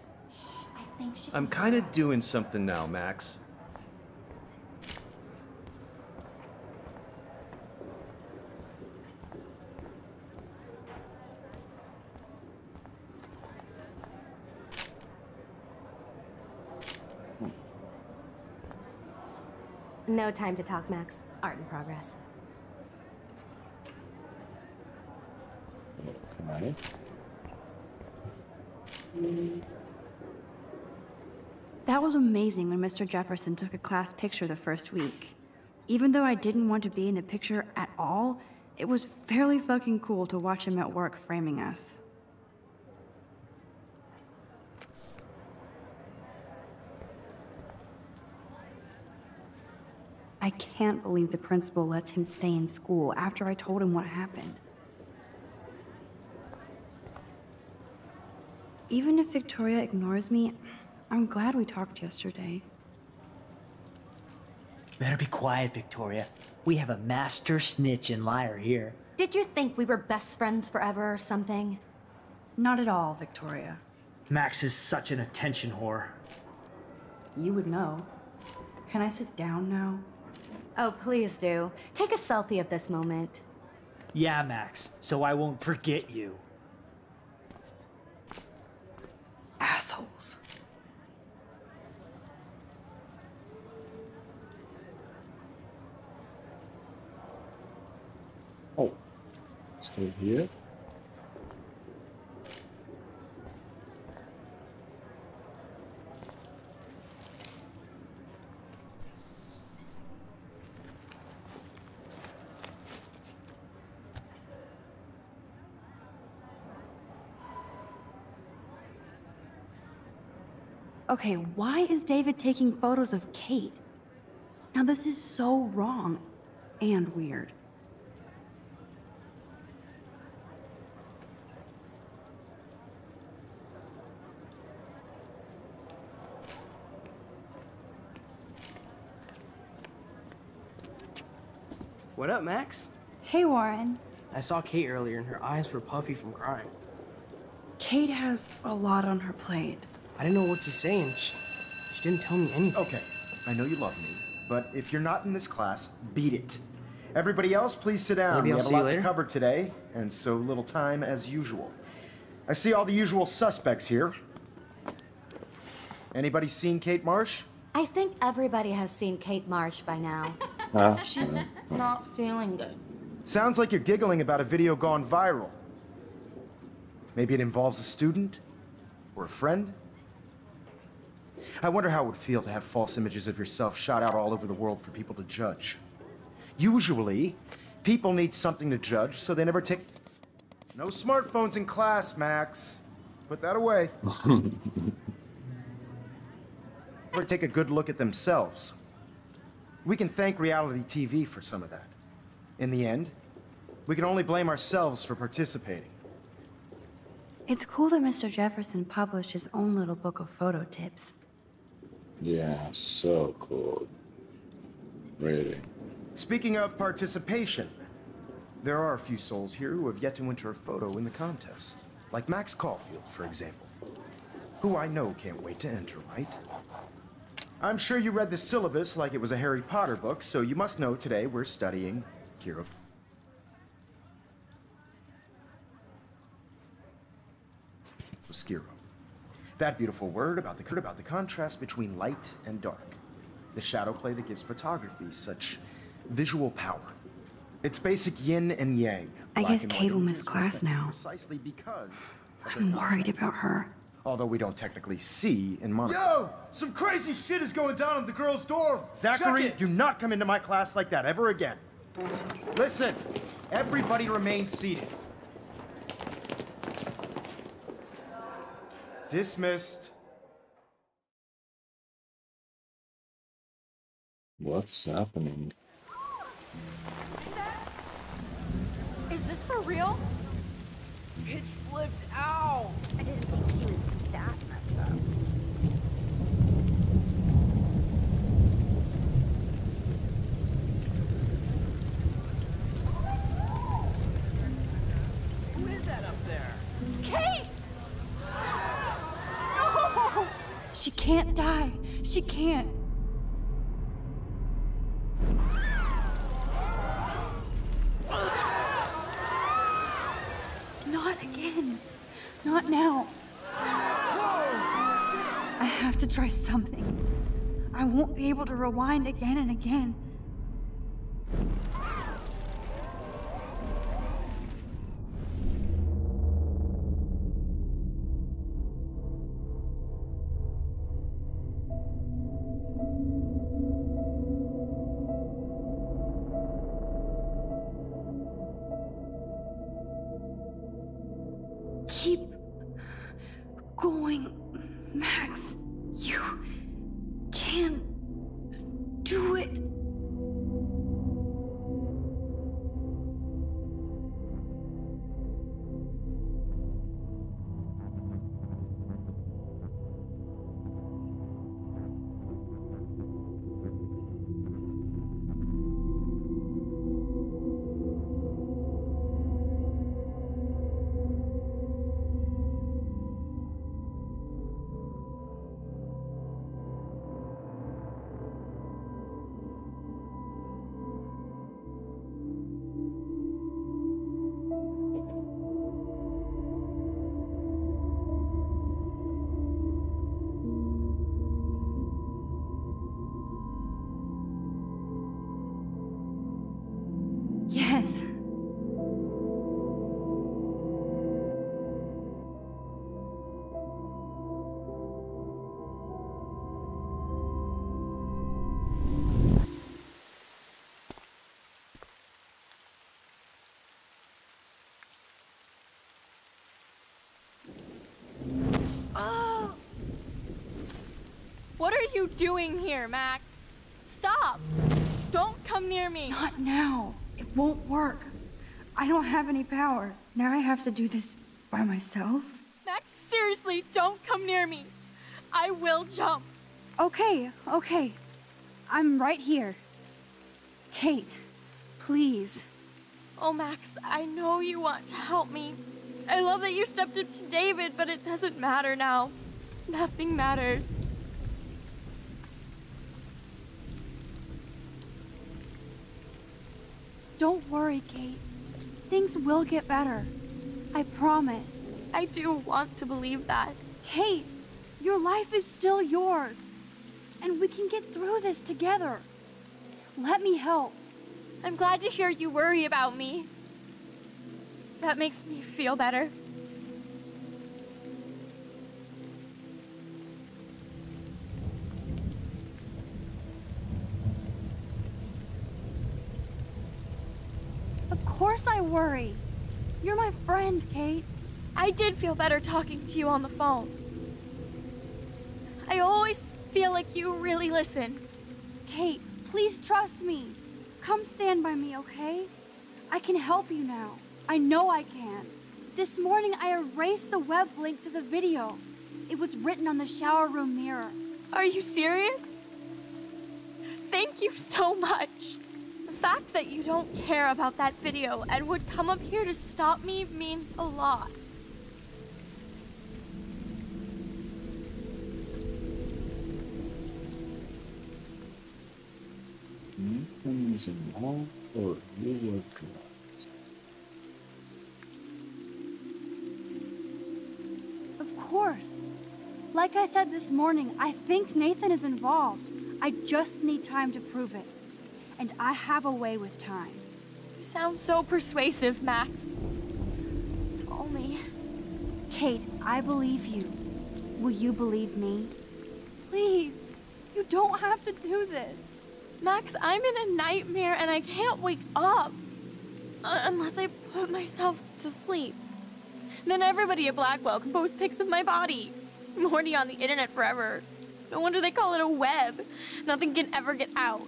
I think she I'm kind of doing something now, Max. No time to talk, Max. Art in progress. Okay. That was amazing when Mr. Jefferson took a class picture the first week. Even though I didn't want to be in the picture at all, it was fairly fucking cool to watch him at work framing us. I can't believe the principal lets him stay in school after I told him what happened. Even if Victoria ignores me, I'm glad we talked yesterday. Better be quiet, Victoria. We have a master snitch and liar here. Did you think we were best friends forever or something? Not at all, Victoria. Max is such an attention whore. You would know. Can I sit down now? Oh, please do. Take a selfie of this moment. Yeah, Max, so I won't forget you. Assholes. Oh, still here? Okay, why is David taking photos of Kate? Now, this is so wrong and weird. What up, Max? Hey, Warren. I saw Kate earlier and her eyes were puffy from crying. Kate has a lot on her plate. I didn't know what to say and she, she didn't tell me anything. Okay, I know you love me, but if you're not in this class, beat it. Everybody else, please sit down. Maybe we I'll have a see you lot to cover today, and so little time as usual. I see all the usual suspects here. Anybody seen Kate Marsh? I think everybody has seen Kate Marsh by now. She's not feeling good. Sounds like you're giggling about a video gone viral. Maybe it involves a student? Or a friend? I wonder how it would feel to have false images of yourself shot out all over the world for people to judge. Usually, people need something to judge, so they never take... No smartphones in class, Max. Put that away. Or take a good look at themselves. We can thank reality TV for some of that. In the end, we can only blame ourselves for participating. It's cool that Mr. Jefferson published his own little book of photo tips. yeah, so cool. Really. Speaking of participation, there are a few souls here who have yet to enter a photo in the contest. Like Max Caulfield, for example. Who I know can't wait to enter, right? I'm sure you read the syllabus like it was a Harry Potter book, so you must know today we're studying Kira. Skiro. That beautiful word about the about the contrast between light and dark. The shadow play that gives photography such visual power. It's basic yin and yang. I guess Kate will miss class now. Precisely because I'm worried about her. Although we don't technically see in monitor. Yo! Some crazy shit is going down in the girls' dorm! Zachary, do not come into my class like that ever again. Listen, everybody remain seated. Dismissed. What's happening? Is this for real? Pitch flipped out! I didn't think she was that messed up. Who is that up there? Kate! No! She can't die. She can't. Not again. Not now. I have to try something. I won't be able to rewind again and again. Doing here, Max? Stop! Don't come near me! Not now. It won't work. I don't have any power. Now I have to do this by myself. Max, seriously, don't come near me! I will jump! Okay, okay. I'm right here. Kate, please. Oh, Max, I know you want to help me. I love that you stepped up to David, but it doesn't matter now. Nothing matters. Don't worry, Kate. Things will get better. I promise. I do want to believe that. Kate, your life is still yours. And we can get through this together. Let me help. I'm glad to hear you worry about me. That makes me feel better. Course I worry. You're my friend, Kate. I did feel better talking to you on the phone. I always feel like you really listen. Kate, please trust me. Come stand by me, okay? I can help you now. I know I can. This morning I erased the web link to the video. It was written on the shower room mirror. Are you serious? Thank you so much. Fact that you don't care about that video and would come up here to stop me means a lot. Nathan is in love or you. Of course. Like I said this morning, I think Nathan is involved. I just need time to prove it. And I have a way with time. You sound so persuasive, Max. If only. Kate, I believe you. Will you believe me? Please, you don't have to do this. Max, I'm in a nightmare and I can't wake up. Uh, unless I put myself to sleep. Then everybody at Blackwell can post pics of my body. I'm already on the internet forever. No wonder they call it a web. Nothing can ever get out.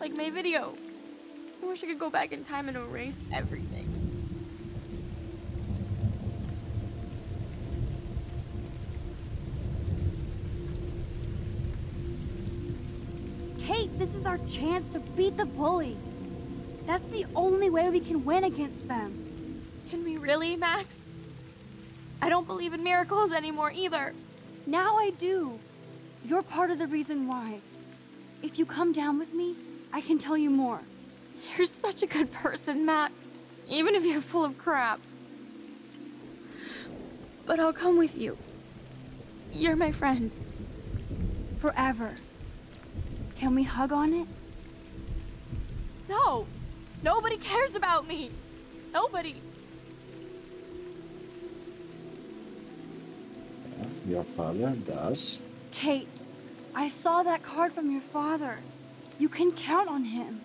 Like my video. I wish I could go back in time and erase everything. Kate, this is our chance to beat the bullies. That's the only way we can win against them. Can we really, Max? I don't believe in miracles anymore either. Now I do. You're part of the reason why. If you come down with me, I can tell you more. You're such a good person, Max. Even if you're full of crap. But I'll come with you. You're my friend. Forever. Can we hug on it? No! Nobody cares about me! Nobody! Your father does. Kate, I saw that card from your father. You can count on him.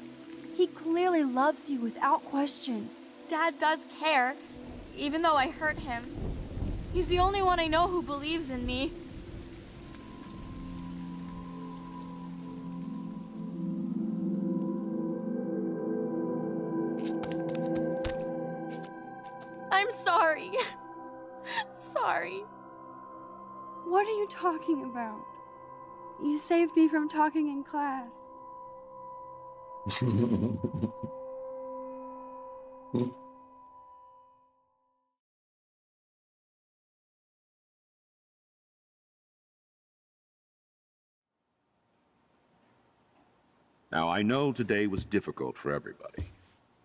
He clearly loves you without question. Dad does care, even though I hurt him. He's the only one I know who believes in me. I'm sorry. sorry. What are you talking about? You saved me from talking in class. Now, I know today was difficult for everybody,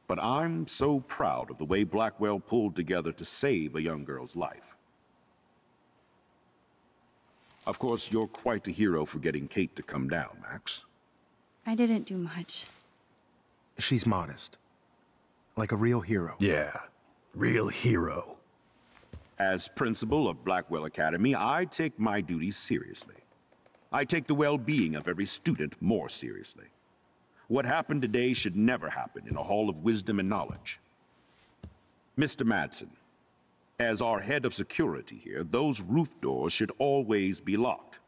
but I'm so proud of the way Blackwell pulled together to save a young girl's life. Of course, you're quite a hero for getting Kate to come down, Max. I didn't do much. She's modest. Like a real hero. Yeah, real hero. As principal of Blackwell Academy, I take my duties seriously. I take the well-being of every student more seriously. What happened today should never happen in a hall of wisdom and knowledge. Mr. Madsen, as our head of security here, those roof doors should always be locked.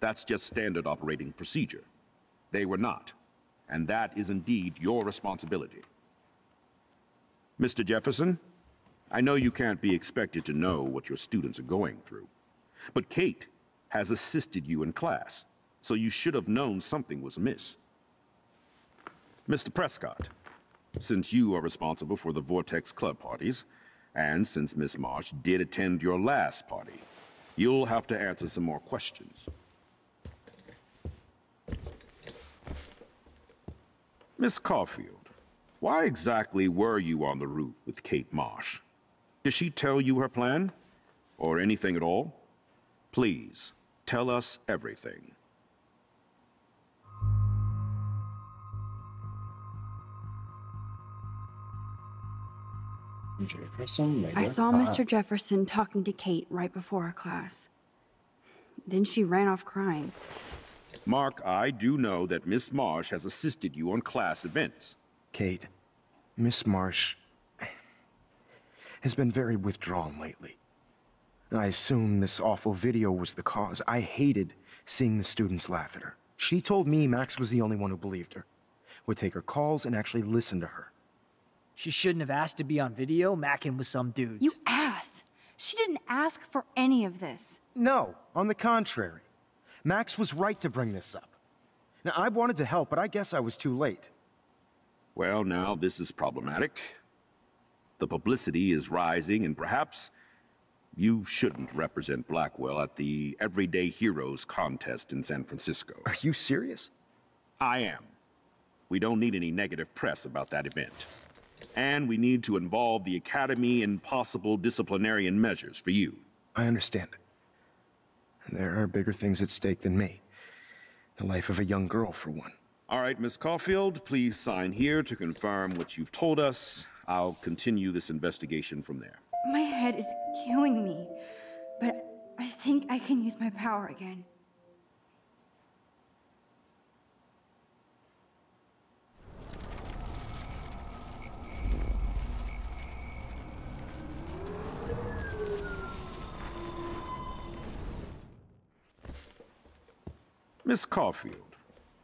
That's just standard operating procedure. They were not, and that is indeed your responsibility. Mr. Jefferson, I know you can't be expected to know what your students are going through, but Kate has assisted you in class, so you should have known something was amiss. Mr. Prescott, since you are responsible for the Vortex Club parties, and since Miss Marsh did attend your last party, you'll have to answer some more questions. Miss Caulfield, why exactly were you on the route with Kate Marsh? Did she tell you her plan? Or anything at all? Please, tell us everything. Jefferson, I saw ah. Mr. Jefferson talking to Kate right before our class. Then she ran off crying. Mark, I do know that Miss Marsh has assisted you on class events. Kate, Miss Marsh has been very withdrawn lately. I assume this awful video was the cause. I hated seeing the students laugh at her. She told me Max was the only one who believed her, would take her calls and actually listen to her. She shouldn't have asked to be on video, macking with some dudes. You ass! She didn't ask for any of this. No, on the contrary. Max was right to bring this up. Now, I wanted to help, but I guess I was too late. Well, now this is problematic. The publicity is rising, and perhaps you shouldn't represent Blackwell at the Everyday Heroes contest in San Francisco. Are you serious? I am. We don't need any negative press about that event. And we need to involve the Academy in possible disciplinarian measures for you. I understand. There are bigger things at stake than me. The life of a young girl, for one. All right, Miss Caulfield, please sign here to confirm what you've told us. I'll continue this investigation from there. My head is killing me, but I think I can use my power again. Miss Caulfield,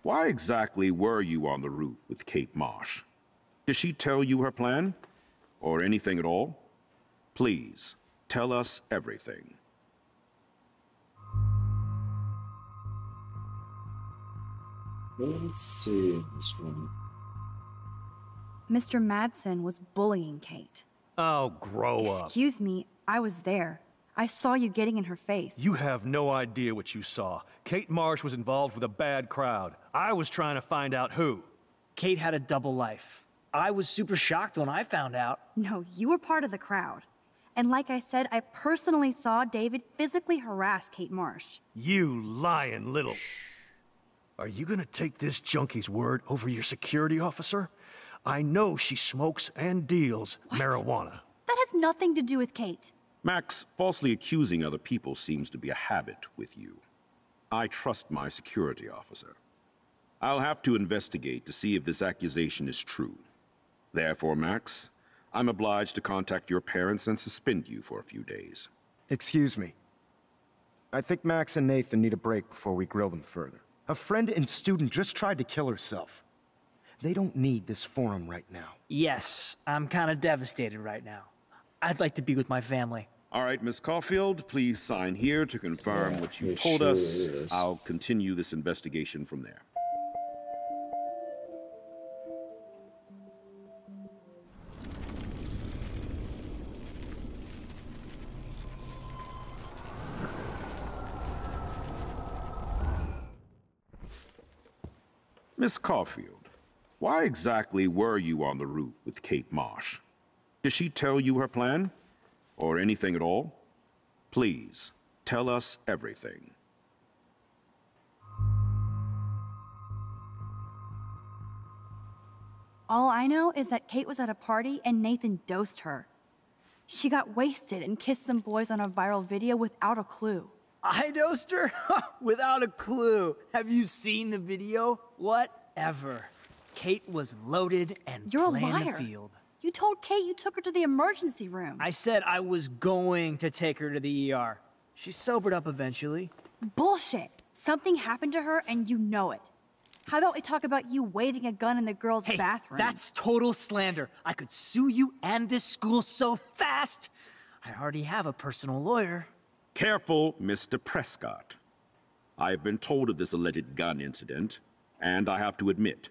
why exactly were you on the route with Kate Marsh? Did she tell you her plan? Or anything at all? Please, tell us everything. Let's see this one. Mr. Madsen was bullying Kate. Oh, grow up. Excuse me, I was there. I saw you getting in her face. You have no idea what you saw. Kate Marsh was involved with a bad crowd. I was trying to find out who. Kate had a double life. I was super shocked when I found out. No, you were part of the crowd. And like I said, I personally saw David physically harass Kate Marsh. You lying little. Are you gonna take this junkie's word over your security officer? I know she smokes and deals marijuana. That has nothing to do with Kate. Max, falsely accusing other people seems to be a habit with you. I trust my security officer. I'll have to investigate to see if this accusation is true. Therefore, Max, I'm obliged to contact your parents and suspend you for a few days. Excuse me. I think Max and Nathan need a break before we grill them further. A friend and student just tried to kill herself. They don't need this forum right now. Yes, I'm kind of devastated right now. I'd like to be with my family. All right, Miss Caulfield, please sign here to confirm Yeah, what you've told sure us. is. I'll continue this investigation from there. Miss Caulfield, why exactly were you on the route with Kate Marsh? Did she tell you her plan? Or anything at all? Please, tell us everything. All I know is that Kate was at a party and Nathan dosed her. She got wasted and kissed some boys on a viral video without a clue. I dosed her? Without a clue. Have you seen the video? Whatever. Kate was loaded and You're a liar. the field. You told Kate you took her to the emergency room. I said I was going to take her to the ER. She sobered up eventually. Bullshit. Something happened to her and you know it. How about we talk about you waving a gun in the girls' Hey, bathroom? that's total slander. I could sue you and this school so fast. I already have a personal lawyer. Careful, Mr. Prescott. I have been told of this alleged gun incident, and I have to admit,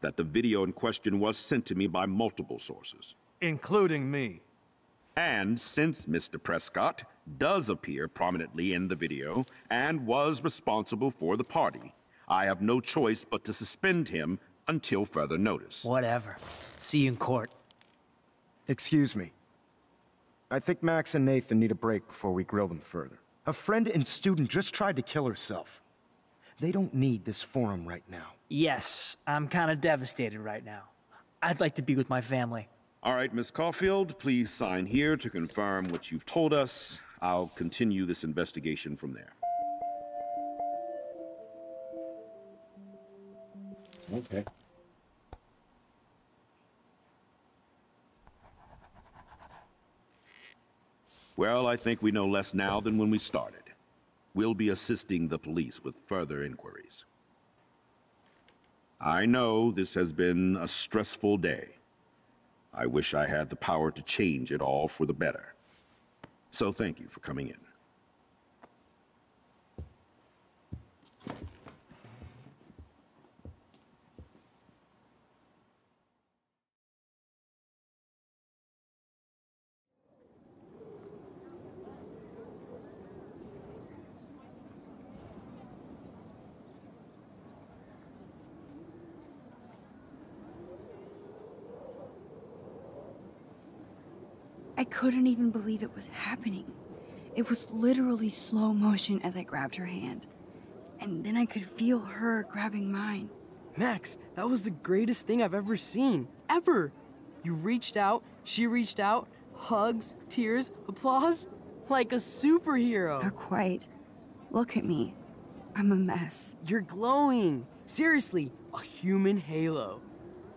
that the video in question was sent to me by multiple sources. Including me. And since Mr. Prescott does appear prominently in the video and was responsible for the party, I have no choice but to suspend him until further notice. Whatever. See you in court. Excuse me. I think Max and Nathan need a break before we grill them further. A friend and student just tried to kill herself. They don't need this forum right now. Yes, I'm kind of devastated right now. I'd like to be with my family. All right, Miss Caulfield, please sign here to confirm what you've told us. I'll continue this investigation from there. Okay. Well, I think we know less now than when we started. We'll be assisting the police with further inquiries. I know this has been a stressful day. I wish I had the power to change it all for the better. So thank you for coming in. I couldn't even believe it was happening. It was literally slow motion as I grabbed her hand. And then I could feel her grabbing mine. Max, that was the greatest thing I've ever seen. Ever! You reached out, she reached out, hugs, tears, applause. Like a superhero. Not quite. Look at me. I'm a mess. You're glowing. Seriously, a human halo.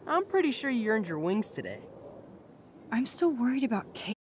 I'm pretty sure you earned your wings today. I'm still worried about Kate.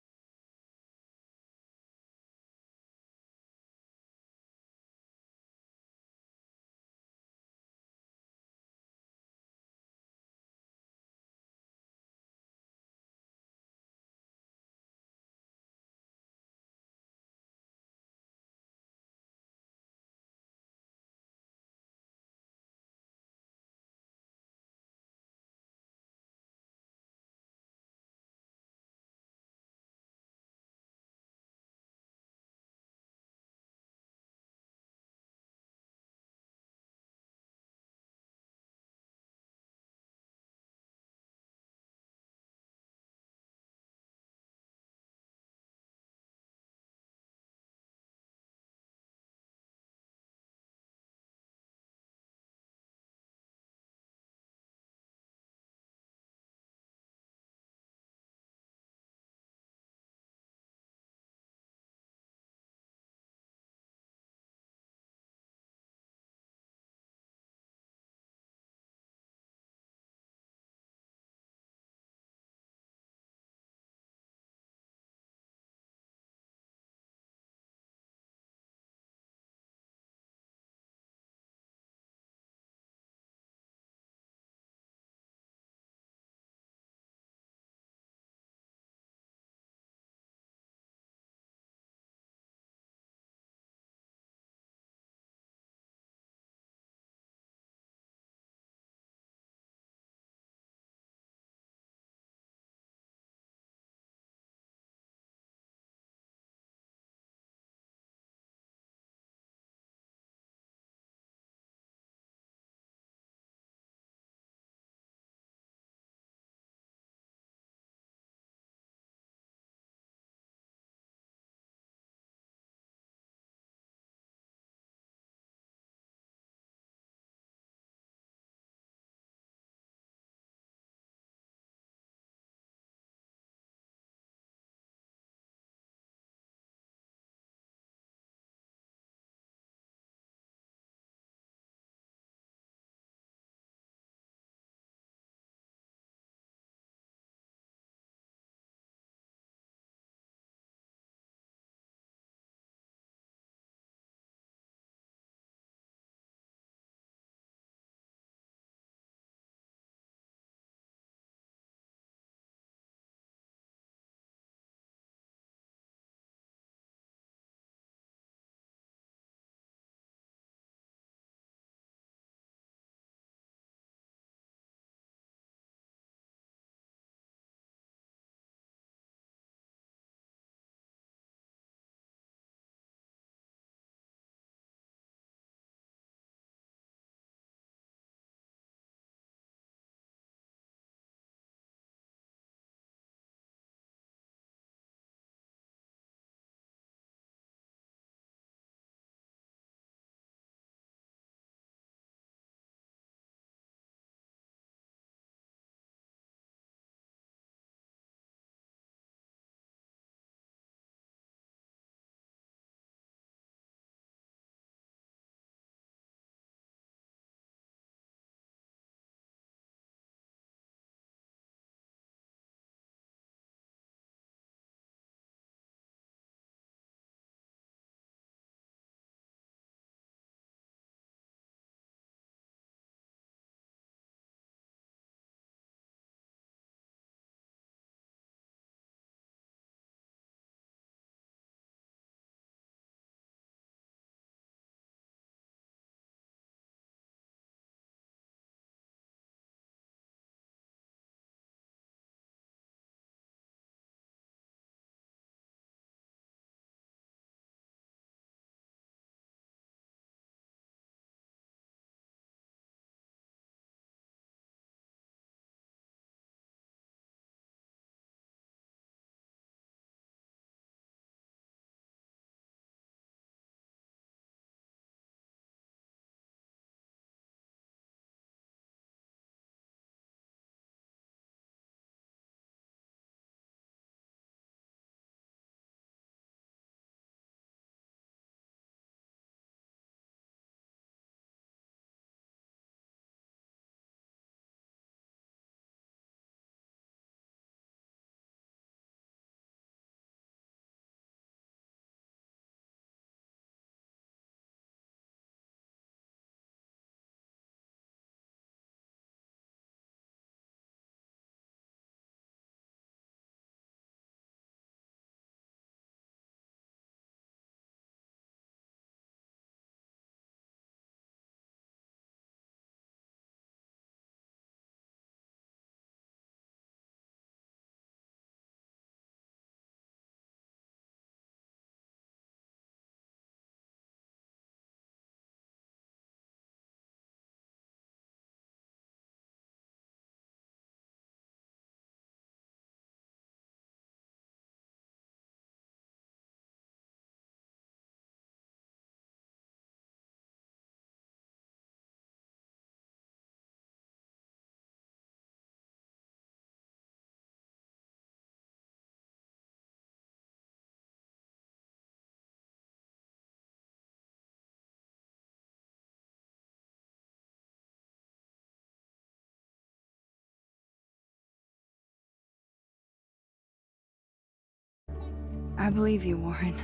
I believe you, Warren.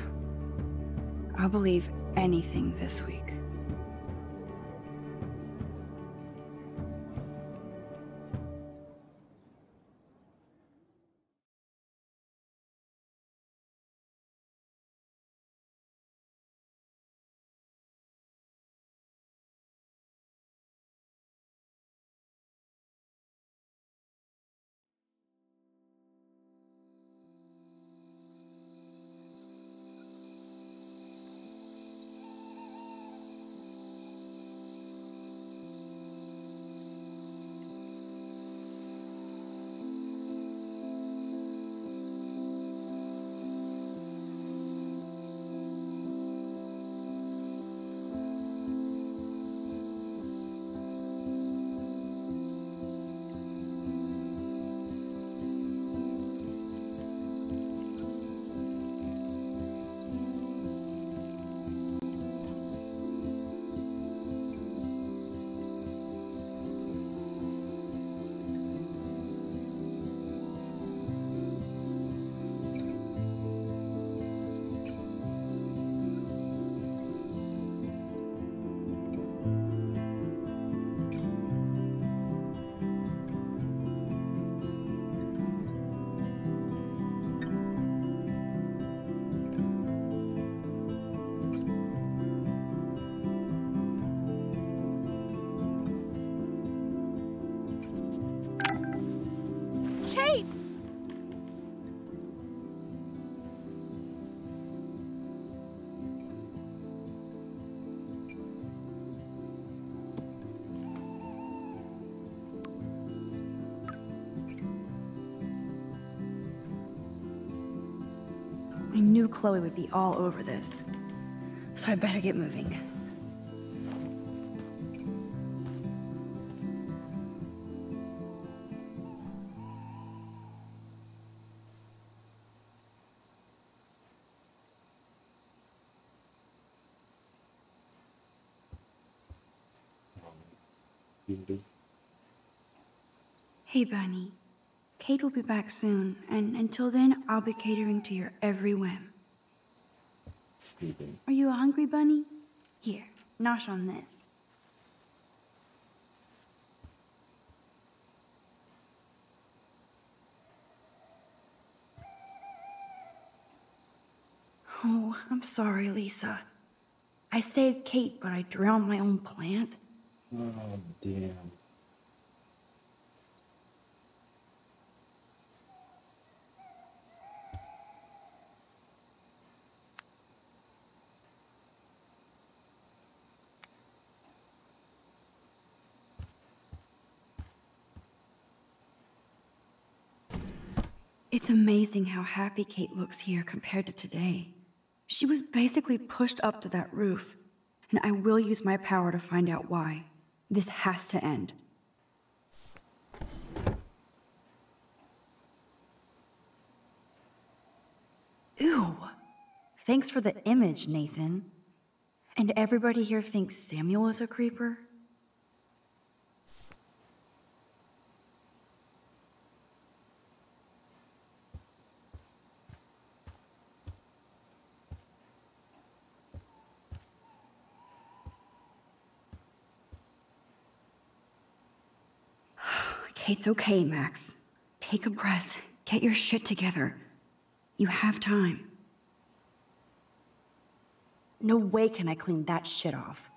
I'll believe anything this week. Chloe would be all over this, so I better get moving. Hey, Bunny. Kate will be back soon, and until then, I'll be catering to your every whim. Are you a hungry bunny? Here, nosh on this. Oh, I'm sorry, Lisa. I saved Kate, but I drowned my own plant. Oh, damn. It's amazing how happy Kate looks here compared to today. She was basically pushed up to that roof, and I will use my power to find out why. This has to end. Ew. Thanks for the image, Nathan. And everybody here thinks Samuel is a creeper? Kate's okay, Max. Take a breath. Get your shit together. You have time. No way can I clean that shit off.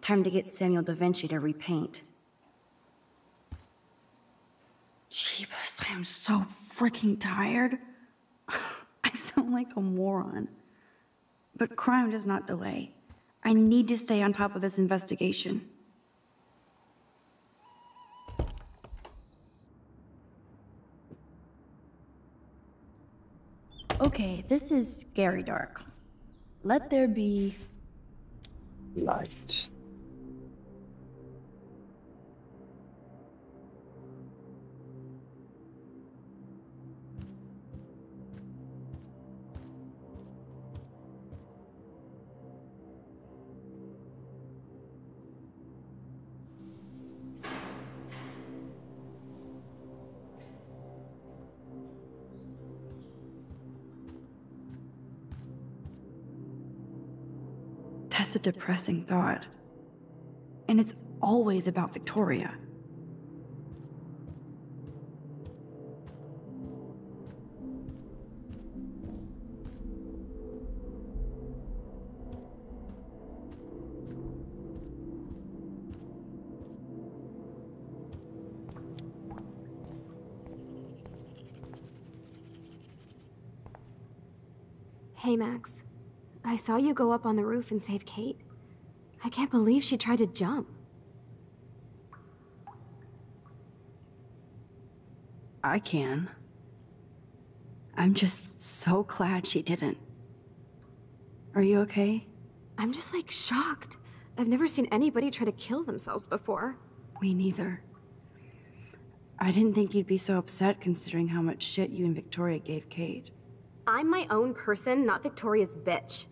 Time to get Samuel da Vinci to repaint. Jeebus, I am so freaking tired. I sound like a moron. But crime does not delay. I need to stay on top of this investigation. Okay, this is scary dark. Let there be light. A depressing thought. And it's always about Victoria. Hey, Max. I saw you go up on the roof and save Kate. I can't believe she tried to jump. I can. I'm just so glad she didn't. Are you okay? I'm just like shocked. I've never seen anybody try to kill themselves before. Me neither. I didn't think you'd be so upset considering how much shit you and Victoria gave Kate. I'm my own person, not Victoria's bitch.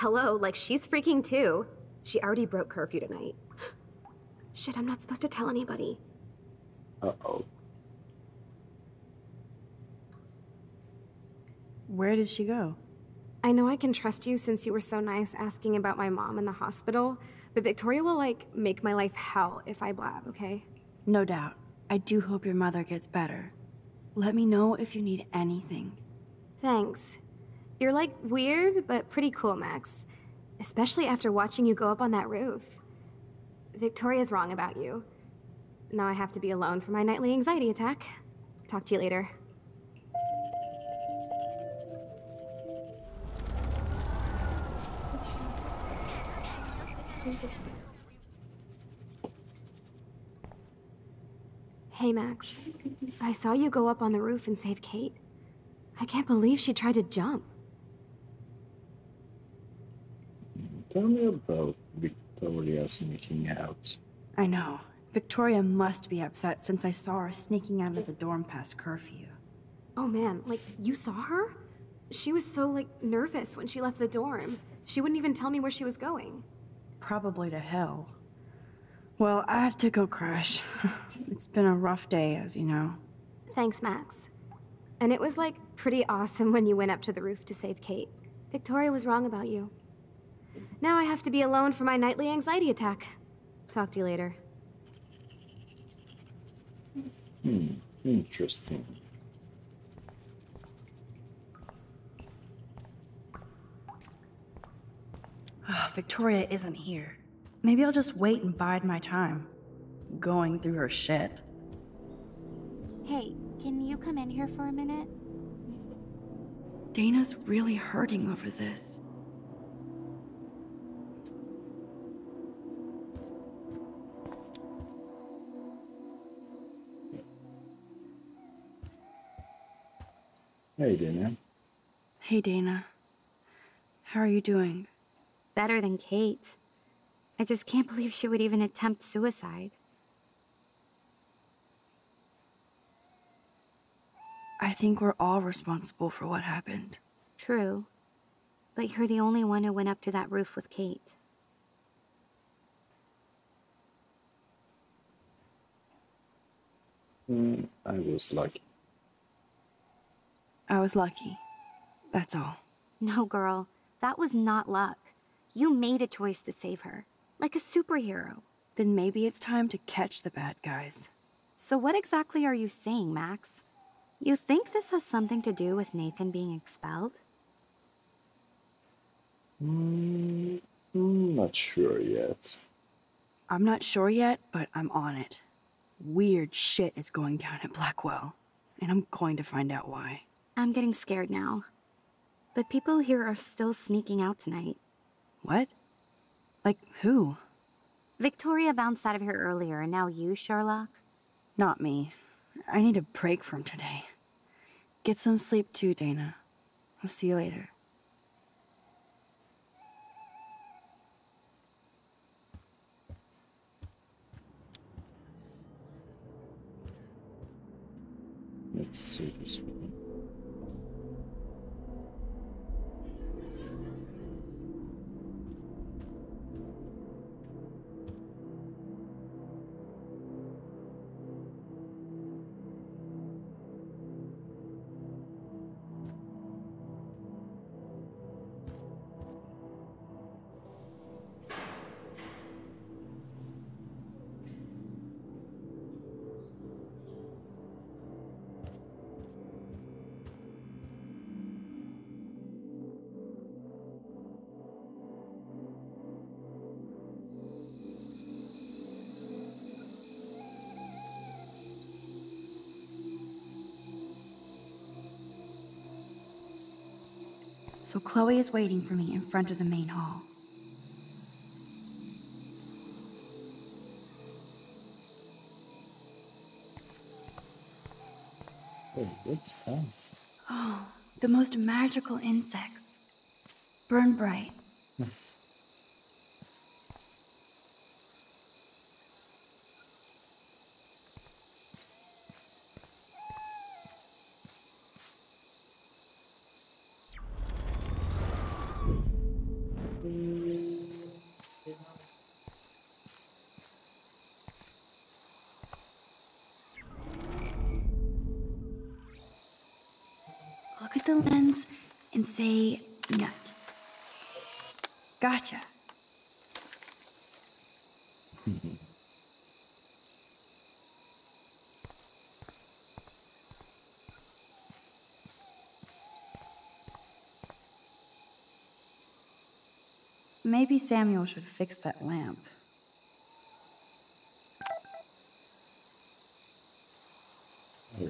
Hello, like she's freaking too. She already broke curfew tonight. Shit, I'm not supposed to tell anybody. Uh-oh. Where did she go? I know I can trust you since you were so nice asking about my mom in the hospital, but Victoria will, like, make my life hell if I blab, okay? No doubt. I do hope your mother gets better. Let me know if you need anything. Thanks. You're, like, weird, but pretty cool, Max. Especially after watching you go up on that roof. Victoria's wrong about you. Now I have to be alone for my nightly anxiety attack. Talk to you later. Hey, Max. I saw you go up on the roof and save Kate. I can't believe she tried to jump. Tell me about Victoria sneaking out. I know. Victoria must be upset since I saw her sneaking out of the dorm past curfew. Oh man, like, you saw her? She was so, like, nervous when she left the dorm. She wouldn't even tell me where she was going. Probably to hell. Well, I have to go crash. it's been a rough day, as you know. Thanks, Max. And it was, like, pretty awesome when you went up to the roof to save Kate. Victoria was wrong about you. Now I have to be alone for my nightly anxiety attack. Talk to you later. Hmm, interesting. Ah, Victoria isn't here. Maybe I'll just wait and bide my time. Going through her shit. Hey, can you come in here for a minute? Dana's really hurting over this. Hey, Dana. Hey, Dana. How are you doing? Better than Kate. I just can't believe she would even attempt suicide. I think we're all responsible for what happened. True. But you're the only one who went up to that roof with Kate. Mm, I was lucky. I was lucky. That's all. No, girl. That was not luck. You made a choice to save her. Like a superhero. Then maybe it's time to catch the bad guys. So what exactly are you saying, Max? You think this has something to do with Nathan being expelled? Mm, not sure yet. I'm not sure yet, but I'm on it. Weird shit is going down at Blackwell, and I'm going to find out why. I'm getting scared now. But people here are still sneaking out tonight. What? Like who? Victoria bounced out of here earlier, and now you, Sherlock? Not me. I need a break from today. Get some sleep too, Dana. I'll see you later. Let's see this one. Chloe is waiting for me in front of the main hall. Oh, what's that? Oh, the most magical insects. Burn bright. Maybe Samuel should fix that lamp. Oh.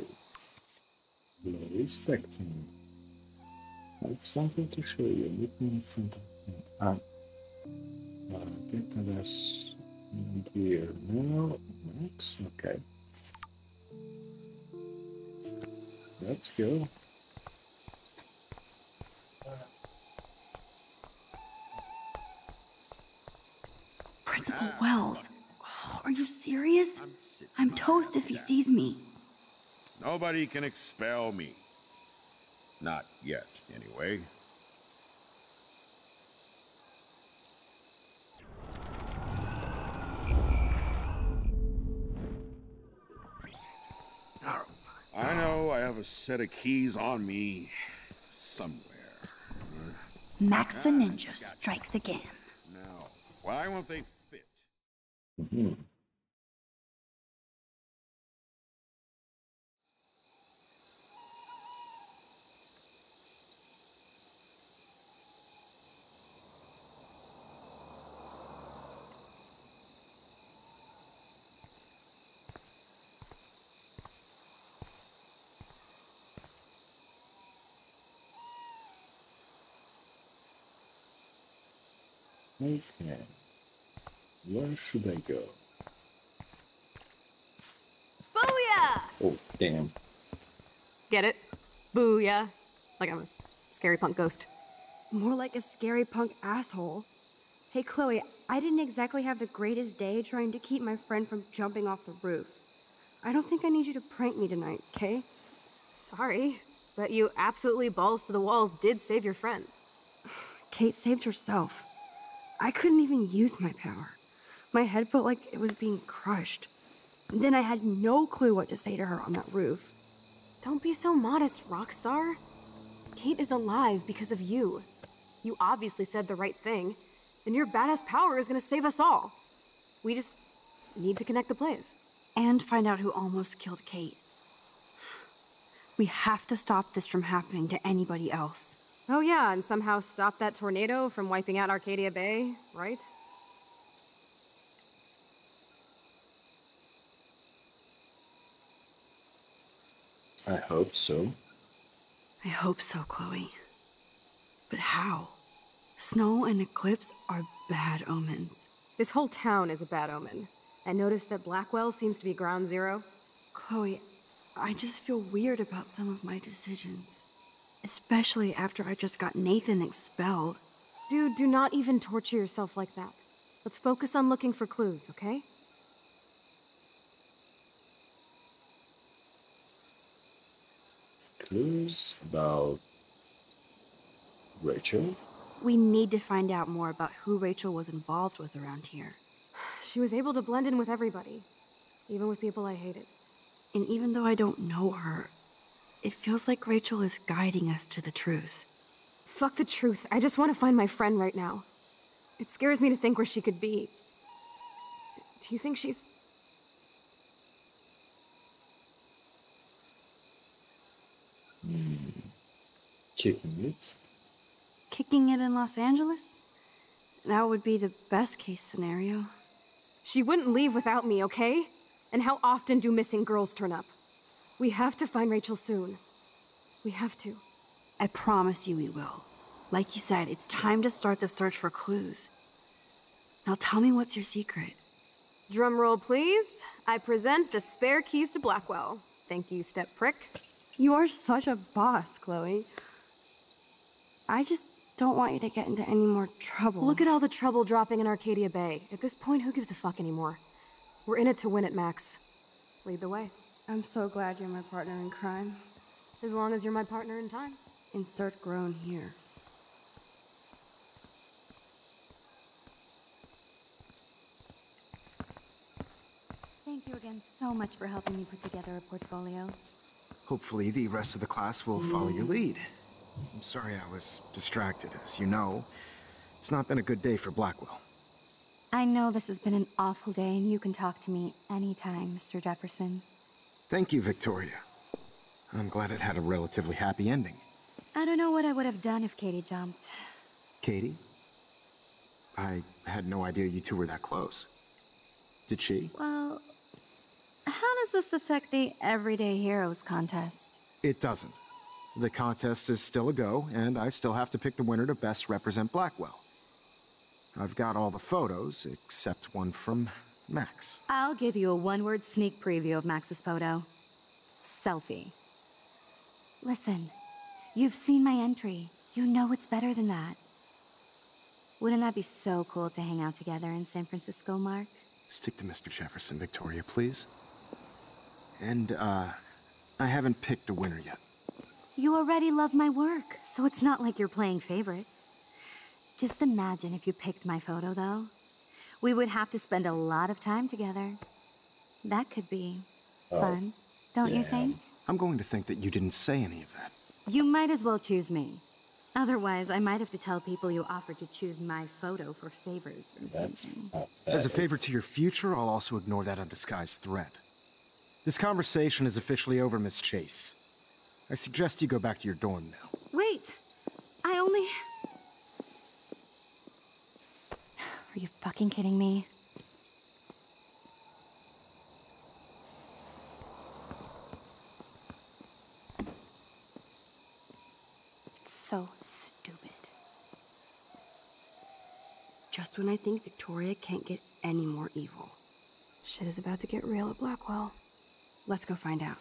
Glory stacking. That's something to show you. Meet me in front of me. Ah. Uh, get us in here now. Max, okay. Let's go. Principal Wells. Are you serious? I'm toast if he sees me. Nobody can expel me. Not yet, anyway. I know I have a set of keys on me somewhere. Max the Ninja strikes again. Now, why won't they fit? Where should I go? Booyah! Oh, damn. Get it? Booyah. Like I'm a scary punk ghost. More like a scary punk asshole. Hey, Chloe, I didn't exactly have the greatest day trying to keep my friend from jumping off the roof. I don't think I need you to prank me tonight, okay? Sorry, but you absolutely balls to the walls did save your friend. Kate saved herself. I couldn't even use my power. My head felt like it was being crushed. And then I had no clue what to say to her on that roof. Don't be so modest, Rockstar. Kate is alive because of you. You obviously said the right thing, and your badass power is gonna save us all. We just need to connect the plays. And find out who almost killed Kate. We have to stop this from happening to anybody else. Oh yeah, and somehow stop that tornado from wiping out Arcadia Bay, right? I hope so. I hope so, Chloe. But how? Snow and eclipse are bad omens. This whole town is a bad omen. And notice that Blackwell seems to be ground zero. Chloe, I just feel weird about some of my decisions. Especially after I just got Nathan expelled. Dude, do not even torture yourself like that. Let's focus on looking for clues, okay? Clues about Rachel? We need to find out more about who Rachel was involved with around here. She was able to blend in with everybody, even with people I hated. And even though I don't know her, it feels like Rachel is guiding us to the truth. Fuck the truth. I just want to find my friend right now. It scares me to think where she could be. Do you think she's. Kicking it? Kicking it in Los Angeles? That would be the best case scenario. She wouldn't leave without me, okay? And how often do missing girls turn up? We have to find Rachel soon. We have to. I promise you we will. Like you said, it's time to start the search for clues. Now tell me what's your secret. Drum roll, please. I present the spare keys to Blackwell. Thank you, step prick. You are such a boss, Chloe. I just don't want you to get into any more trouble. Look at all the trouble dropping in Arcadia Bay. At this point, who gives a fuck anymore? We're in it to win it, Max. Lead the way. I'm so glad you're my partner in crime. As long as you're my partner in time. Insert groan here. Thank you again so much for helping me put together a portfolio. Hopefully, the rest of the class will follow your lead. I'm sorry I was distracted. As you know, it's not been a good day for Blackwell. I know this has been an awful day, and you can talk to me anytime, Mr. Jefferson. Thank you, Victoria. I'm glad it had a relatively happy ending. I don't know what I would have done if Katie jumped. Katie? I had no idea you two were that close. Did she? Well, how does this affect the Everyday Heroes contest? It doesn't. The contest is still a go, and I still have to pick the winner to best represent Blackwell. I've got all the photos, except one from Max. I'll give you a one-word sneak preview of Max's photo. Selfie. Listen, you've seen my entry. You know it's better than that. Wouldn't that be so cool to hang out together in San Francisco, Mark? Stick to Mr. Jefferson, Victoria, please. And, uh, I haven't picked a winner yet. You already love my work, so it's not like you're playing favorites. Just imagine if you picked my photo, though. We would have to spend a lot of time together. That could be Oh, fun, don't you think? I'm going to think that you didn't say any of that. You might as well choose me. Otherwise, I might have to tell people you offered to choose my photo for favors or something. As a favor to your future, I'll also ignore that undisguised threat. This conversation is officially over, Miss Chase. I suggest you go back to your dorm now. Wait! I only... Are you fucking kidding me? It's so stupid. Just when I think Victoria can't get any more evil. Shit is about to get real at Blackwell. Let's go find out.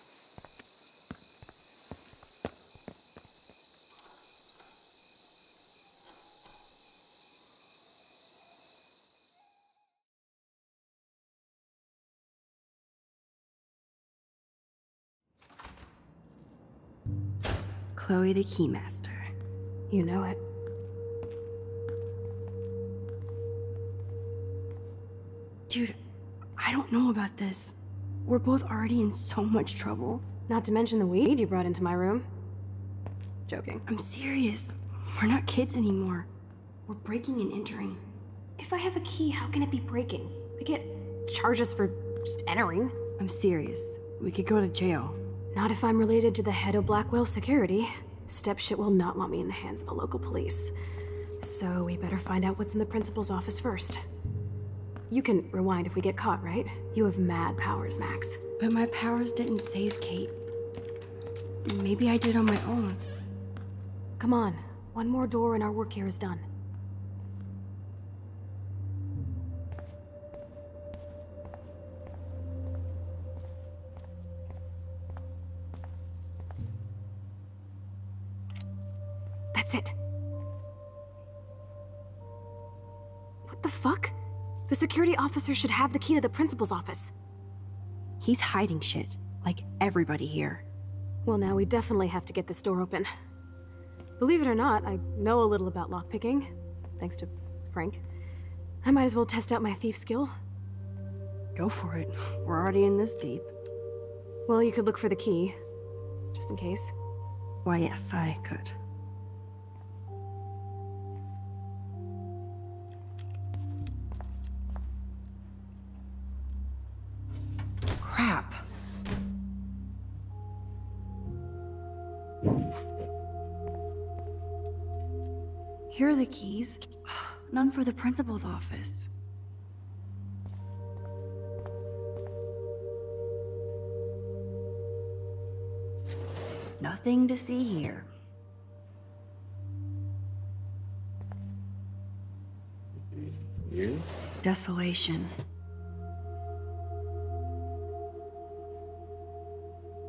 The Keymaster. You know it. Dude, I don't know about this. We're both already in so much trouble. Not to mention the weed you brought into my room. Joking. I'm serious. We're not kids anymore. We're breaking and entering. If I have a key, how can it be breaking? They get charges for just entering. I'm serious. We could go to jail. Not if I'm related to the head of Blackwell Security. Stepshit will not want me in the hands of the local police. So we better find out what's in the principal's office first. You can rewind if we get caught, right? You have mad powers, Max. But my powers didn't save Kate. Maybe I did on my own. Come on. One more door and our work here is done. Security officer should have the key to the principal's office. He's hiding shit, like everybody here. Well, now we definitely have to get this door open. Believe it or not, I know a little about lockpicking, thanks to Frank. I might as well test out my thief skill. Go for it. We're already in this deep. Well, you could look for the key, just in case. Why, yes, I could. the keys. None for the principal's office. Nothing to see here. You? Desolation.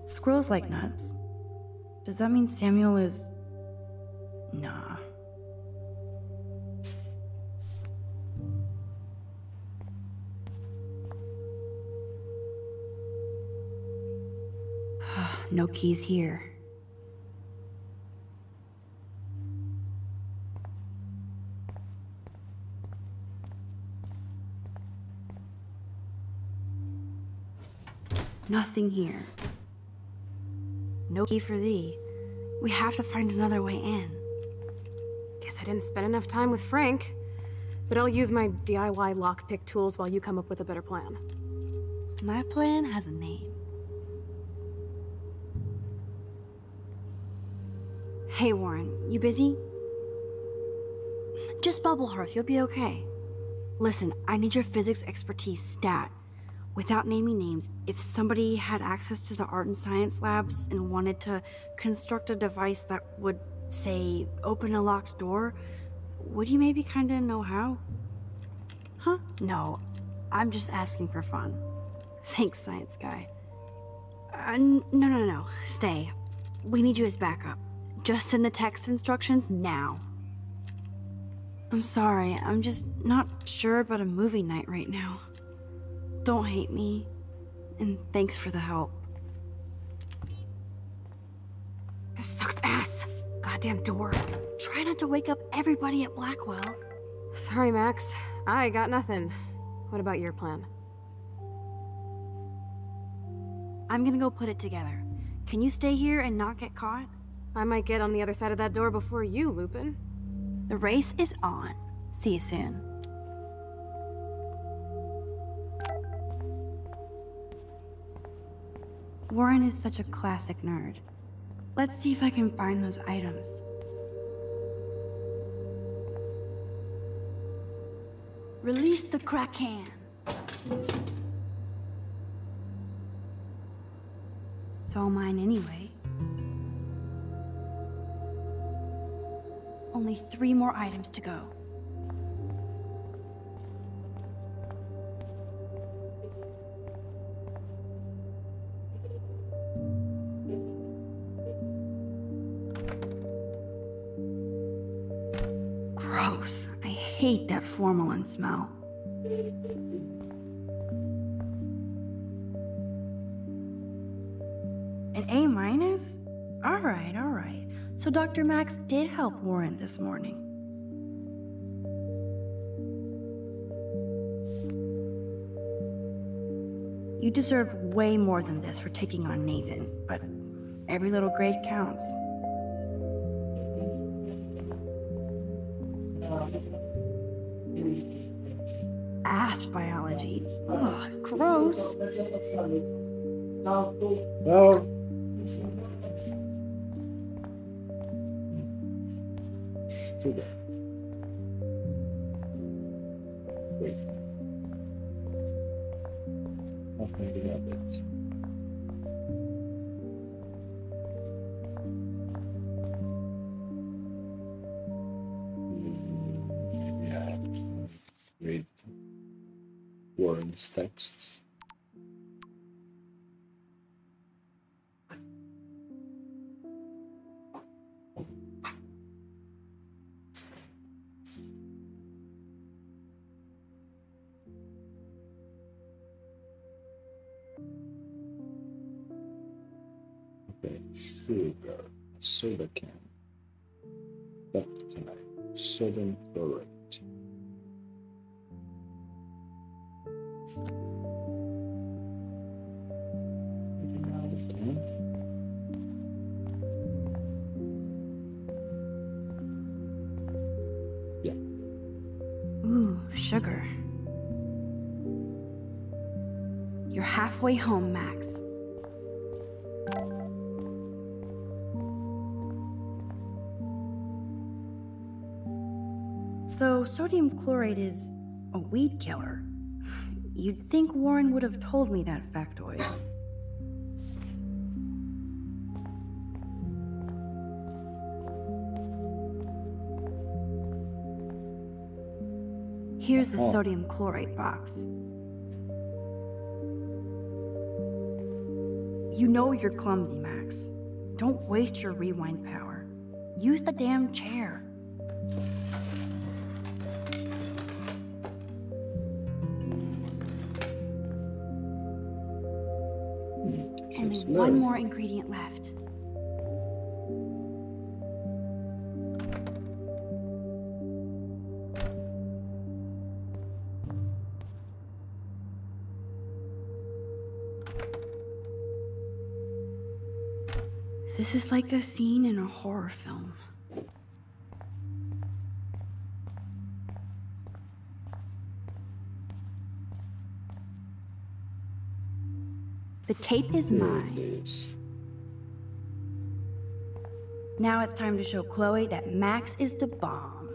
Squirrels like nuts. Does that mean Samuel is... Nah. No keys here. Nothing here. No key for thee. We have to find another way in. Guess I didn't spend enough time with Frank. But I'll use my DIY lockpick tools while you come up with a better plan. My plan has a name. Hey, Warren, you busy? Just bubble hearth, you'll be okay. Listen, I need your physics expertise stat. Without naming names, if somebody had access to the art and science labs and wanted to construct a device that would, say, open a locked door, would you maybe kinda know how? Huh? No, I'm just asking for fun. Thanks, science guy. Uh, no, no, no, stay. We need you as backup. Just send the text instructions now. I'm sorry, I'm just not sure about a movie night right now. Don't hate me, and thanks for the help. This sucks ass. Goddamn door. Try not to wake up everybody at Blackwell. Sorry, Max. I got nothing. What about your plan? I'm gonna go put it together. Can you stay here and not get caught? I might get on the other side of that door before you, Lupin. The race is on. See you soon. Warren is such a classic nerd. Let's see if I can find those items. Release the Kraken. It's all mine anyway. Only three more items to go. Gross. I hate that formalin smell. An A minus? Alright, alright. So Dr. Max did help Warren this morning. You deserve way more than this for taking on Nathan, but every little grade counts. Ass biology. Ugh, gross. No. Sugar. Wait. Yeah. Ooh, sugar. You're halfway home, Max. So, sodium chlorate is a weed killer. You'd think Warren would have told me that factoid. Here's the Oh. sodium chlorate box. You know you're clumsy, Max. Don't waste your rewind power. Use the damn chair. One more ingredient left. This is like a scene in a horror film. Tape is mine. Now it's time to show Chloe that Max is the bomb.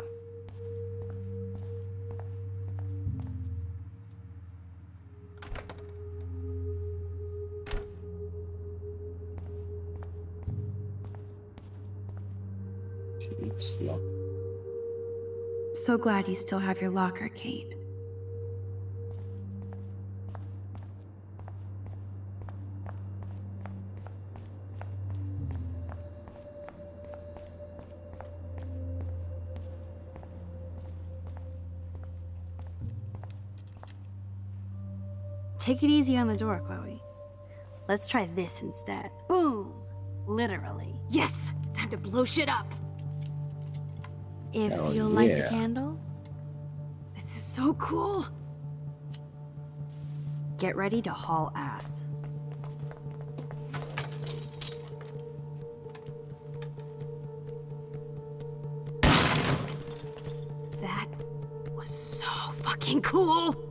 It's locked. So glad you still have your locker, Kate. Take it easy on the door, Chloe. Let's try this instead. Boom! Literally. Yes! Time to blow shit up! If Hell you'll light the candle, This is so cool! get ready to haul ass. That was so fucking cool!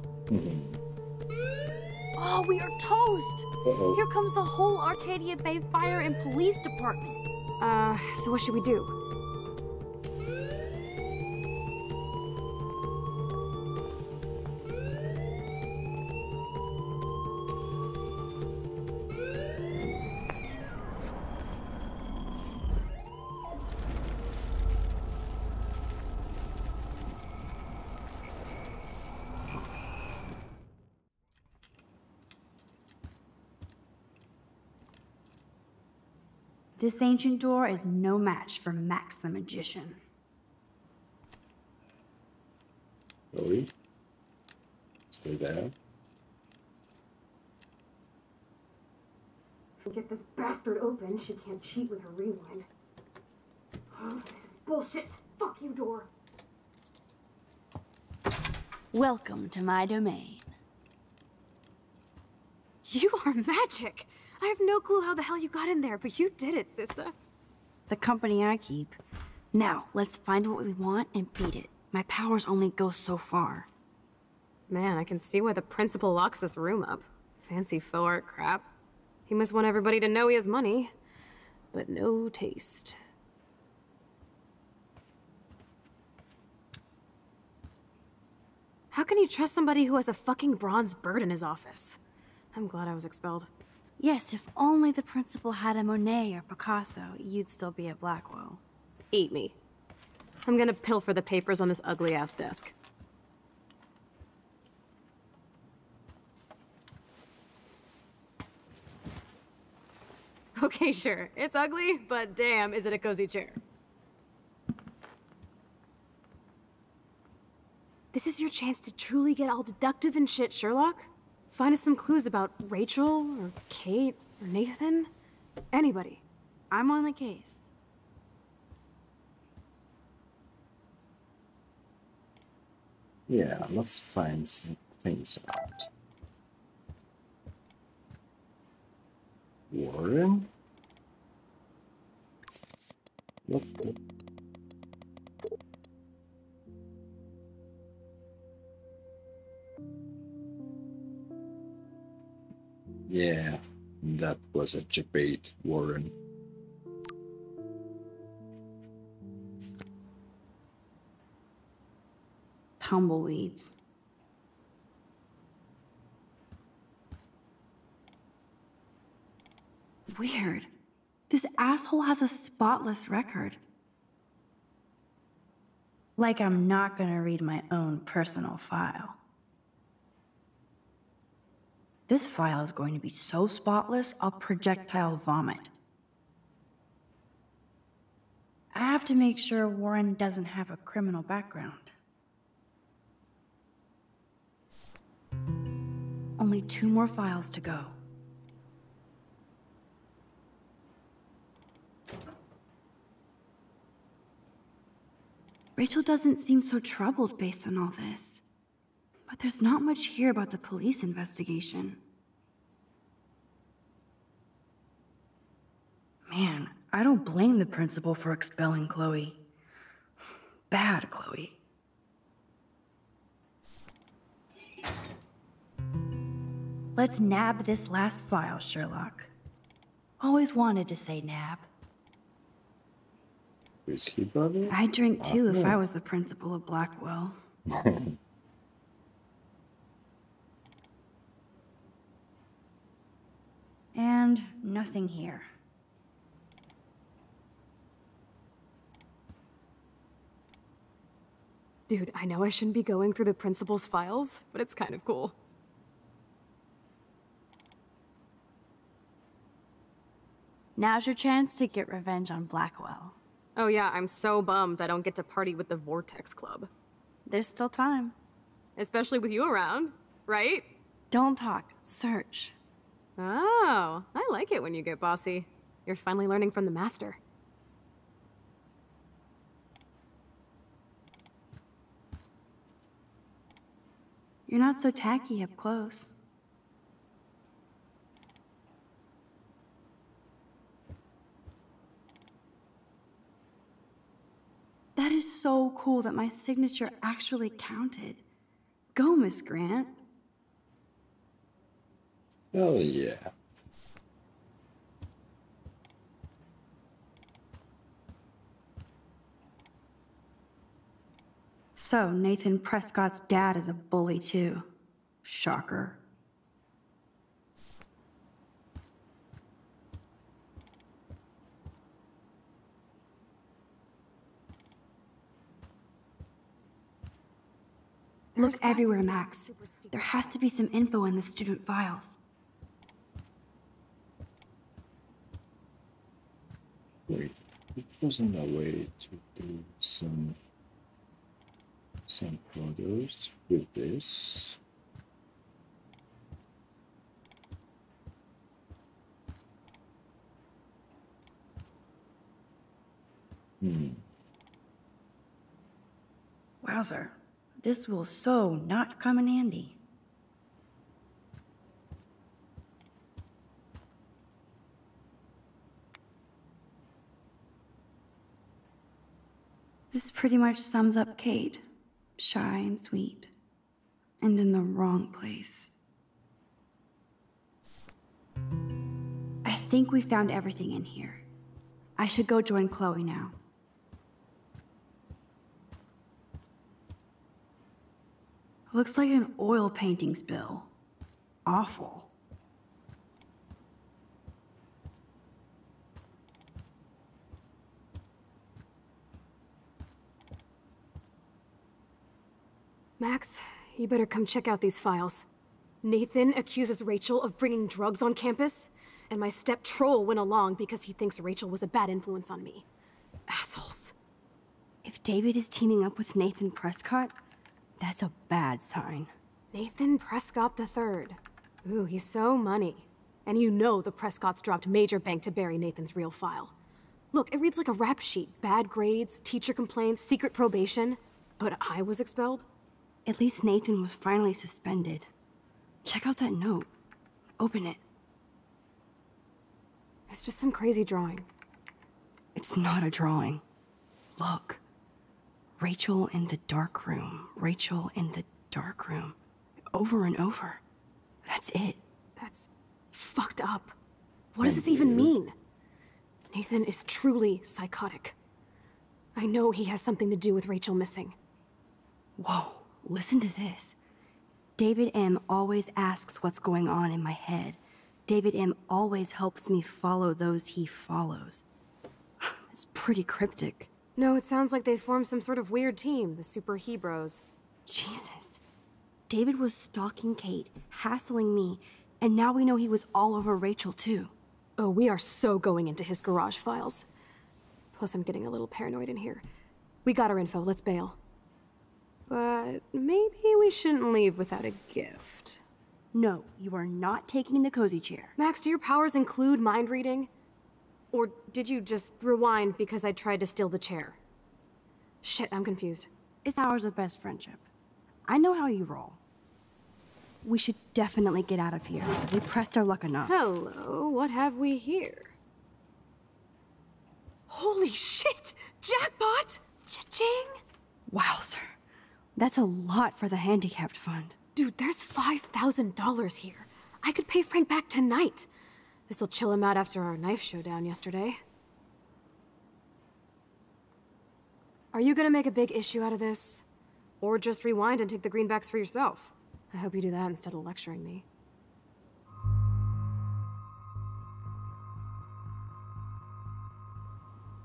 Oh, we are toast! Uh-oh. Here comes the whole Arcadia Bay Fire and Police Department. Uh, so what should we do? This ancient door is no match for Max the Magician. Chloe? Stay there? If we get this bastard open, she can't cheat with her rewind. Oh, this is bullshit! Fuck you, door! Welcome to my domain. You are magic! I have no clue how the hell you got in there, but you did it, sister. The company I keep. Now, let's find what we want and beat it. My powers only go so far. Man, I can see why the principal locks this room up. Fancy faux art crap. He must want everybody to know he has money, but no taste. How can you trust somebody who has a fucking bronze bird in his office? I'm glad I was expelled. Yes, if only the principal had a Monet or Picasso, you'd still be at Blackwell. Eat me. I'm gonna pilfer the papers on this ugly ass desk. Okay, sure. It's ugly, but damn, is it a cozy chair. This is your chance to truly get all deductive and shit, Sherlock. Find us some clues about Rachel, or Kate, or Nathan. Anybody. I'm on the case. Yeah, let's find some things out. Warren? What Yeah, that was a debate, Warren. Tumbleweeds. Weird. This asshole has a spotless record. Like I'm not gonna read my own personal file. This file is going to be so spotless, I'll projectile vomit. I have to make sure Warren doesn't have a criminal background. Only two more files to go. Rachel doesn't seem so troubled based on all this. But there's not much here about the police investigation. Man, I don't blame the principal for expelling Chloe. Bad Chloe. Let's nab this last file, Sherlock. Always wanted to say nab. Whiskey brother? I'd drink too if Oh. I was the principal of Blackwell. And nothing here. Dude, I know I shouldn't be going through the principal's files, but it's kind of cool. Now's your chance to get revenge on Blackwell. Oh yeah, I'm so bummed I don't get to party with the Vortex Club. There's still time. Especially with you around, right? Don't talk, search. Oh, I like it when you get bossy. You're finally learning from the master. You're not so tacky up close. That is so cool that my signature actually counted. Go, Miss Grant. Oh yeah. So, Nathan Prescott's dad is a bully too. Shocker. Look everywhere, Max. There has to be some info in the student files. Wait, it wasn't a way to do some some photos with this. Hmm. Wowzer. This will so not come in handy. This pretty much sums up Kate. Shy and sweet. And in the wrong place. I think we found everything in here. I should go join Chloe now. Looks like an oil painting spill. Awful. Max, you better come check out these files. Nathan accuses Rachel of bringing drugs on campus, and my step troll went along because he thinks Rachel was a bad influence on me. Assholes. If David is teaming up with Nathan Prescott, that's a bad sign. Nathan Prescott III. Ooh, he's so money. And you know the Prescotts dropped major bank to bury Nathan's real file. Look, it reads like a rap sheet. Bad grades, teacher complaints, secret probation. But I was expelled? At least Nathan was finally suspended. Check out that note. Open it. It's just some crazy drawing. It's not a drawing. Look. Rachel in the dark room. Rachel in the dark room. Over and over. That's it. That's fucked up. What does this even mean? Nathan is truly psychotic. I know he has something to do with Rachel missing. Whoa, listen to this. David M. always asks what's going on in my head. David M. always helps me follow those he follows. It's pretty cryptic. No, it sounds like they formed some sort of weird team, the Super Hebros. Jesus. David was stalking Kate, hassling me, and now we know he was all over Rachel, too. Oh, we are so going into his garage files. Plus, I'm getting a little paranoid in here. We got our info, let's bail. But maybe we shouldn't leave without a gift. No, you are not taking the cozy chair. Max, do your powers include mind reading? Or did you just rewind because I tried to steal the chair? Shit, I'm confused. It's hours of best friendship. I know how you roll. We should definitely get out of here. We pressed our luck enough. Hello, what have we here? Holy shit! Jackpot! Cha-ching! Wow, sir. That's a lot for the handicapped fund. Dude, there's $5,000 here. I could pay Frank back tonight. This'll chill him out after our knife showdown yesterday. Are you gonna make a big issue out of this? Or just rewind and take the greenbacks for yourself? I hope you do that instead of lecturing me.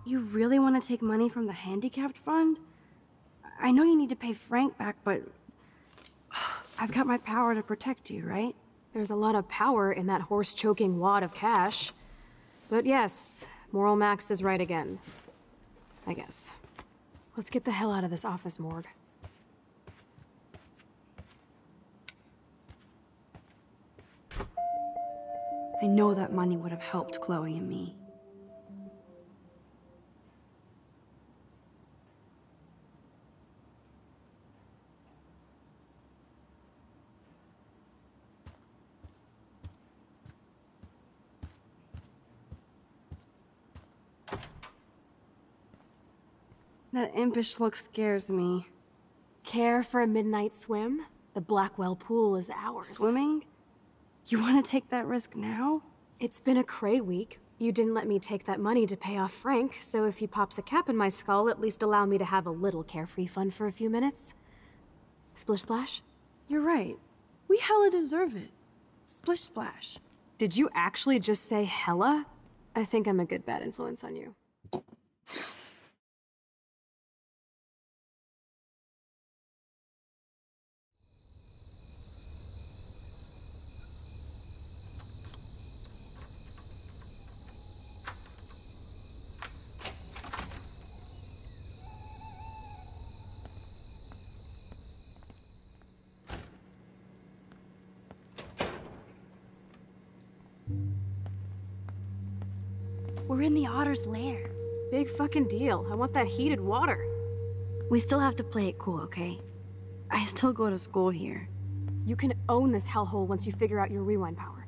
You really want to take money from the handicapped fund? I know you need to pay Frank back, but I've got my power to protect you, right? There's a lot of power in that horse-choking wad of cash. But yes, Moral Max is right again. I guess. Let's get the hell out of this office morgue. I know that money would have helped Chloe and me. That impish look scares me. Care for a midnight swim? The Blackwell pool is ours. Swimming? You want to take that risk now? It's been a cray week. You didn't let me take that money to pay off Frank, so if he pops a cap in my skull, at least allow me to have a little carefree fun for a few minutes. Splish Splash? You're right. We hella deserve it. Splish Splash. Did you actually just say hella? I think I'm a good bad influence on you. We're in the otter's lair. Big fucking deal. I want that heated water. We still have to play it cool, okay? I still go to school here. You can own this hellhole once you figure out your rewind power.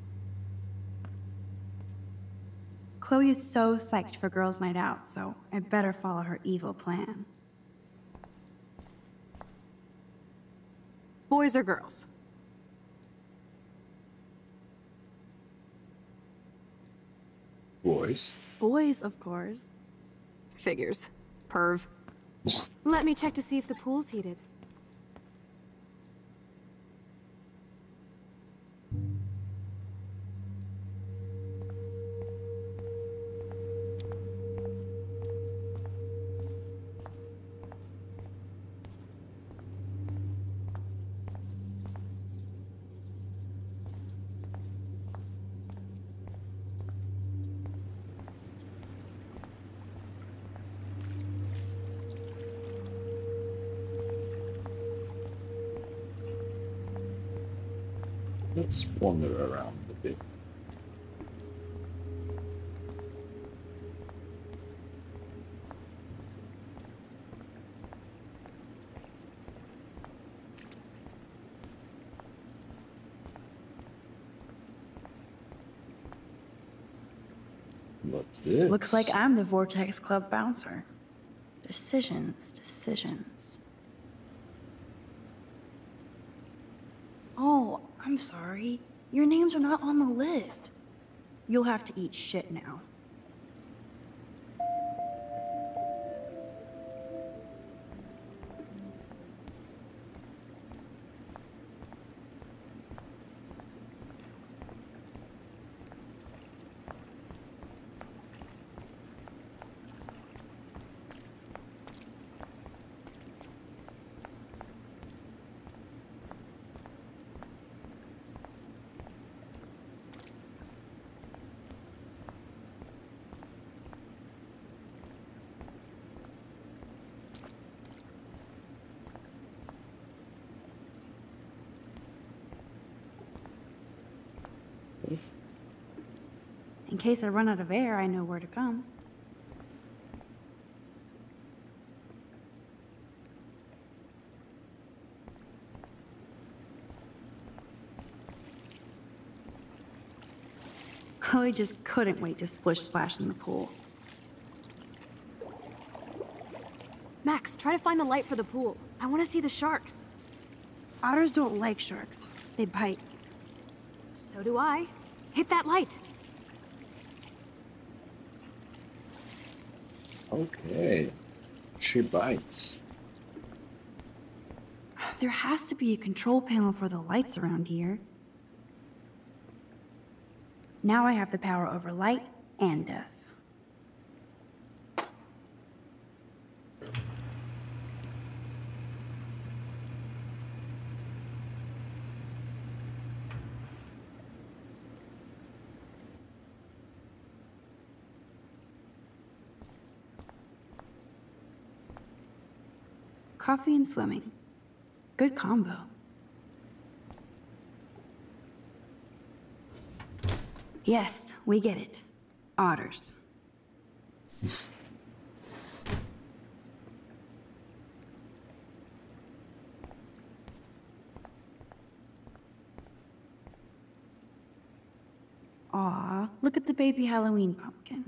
Chloe is so psyched for girls' night out, so I better follow her evil plan. Boys or girls? Boys. Boys, of course. Figures. Perv. Let me check to see if the pool's heated. Wander around a bit. What's this? Looks like I'm the Vortex Club bouncer. Decisions, decisions. Oh, I'm sorry. Your names are not on the list. You'll have to eat shit now. Case I run out of air, I know where to come. Chloe just couldn't wait to splish splash in the pool. Max, try to find the light for the pool. I want to see the sharks. Otters don't like sharks. They bite. So do I. Hit that light. Okay. She bites. There has to be a control panel for the lights around here. Now I have the power over light and death. Coffee and swimming. Good combo. Yes, we get it. Otters. Aw, look at the baby Halloween pumpkin.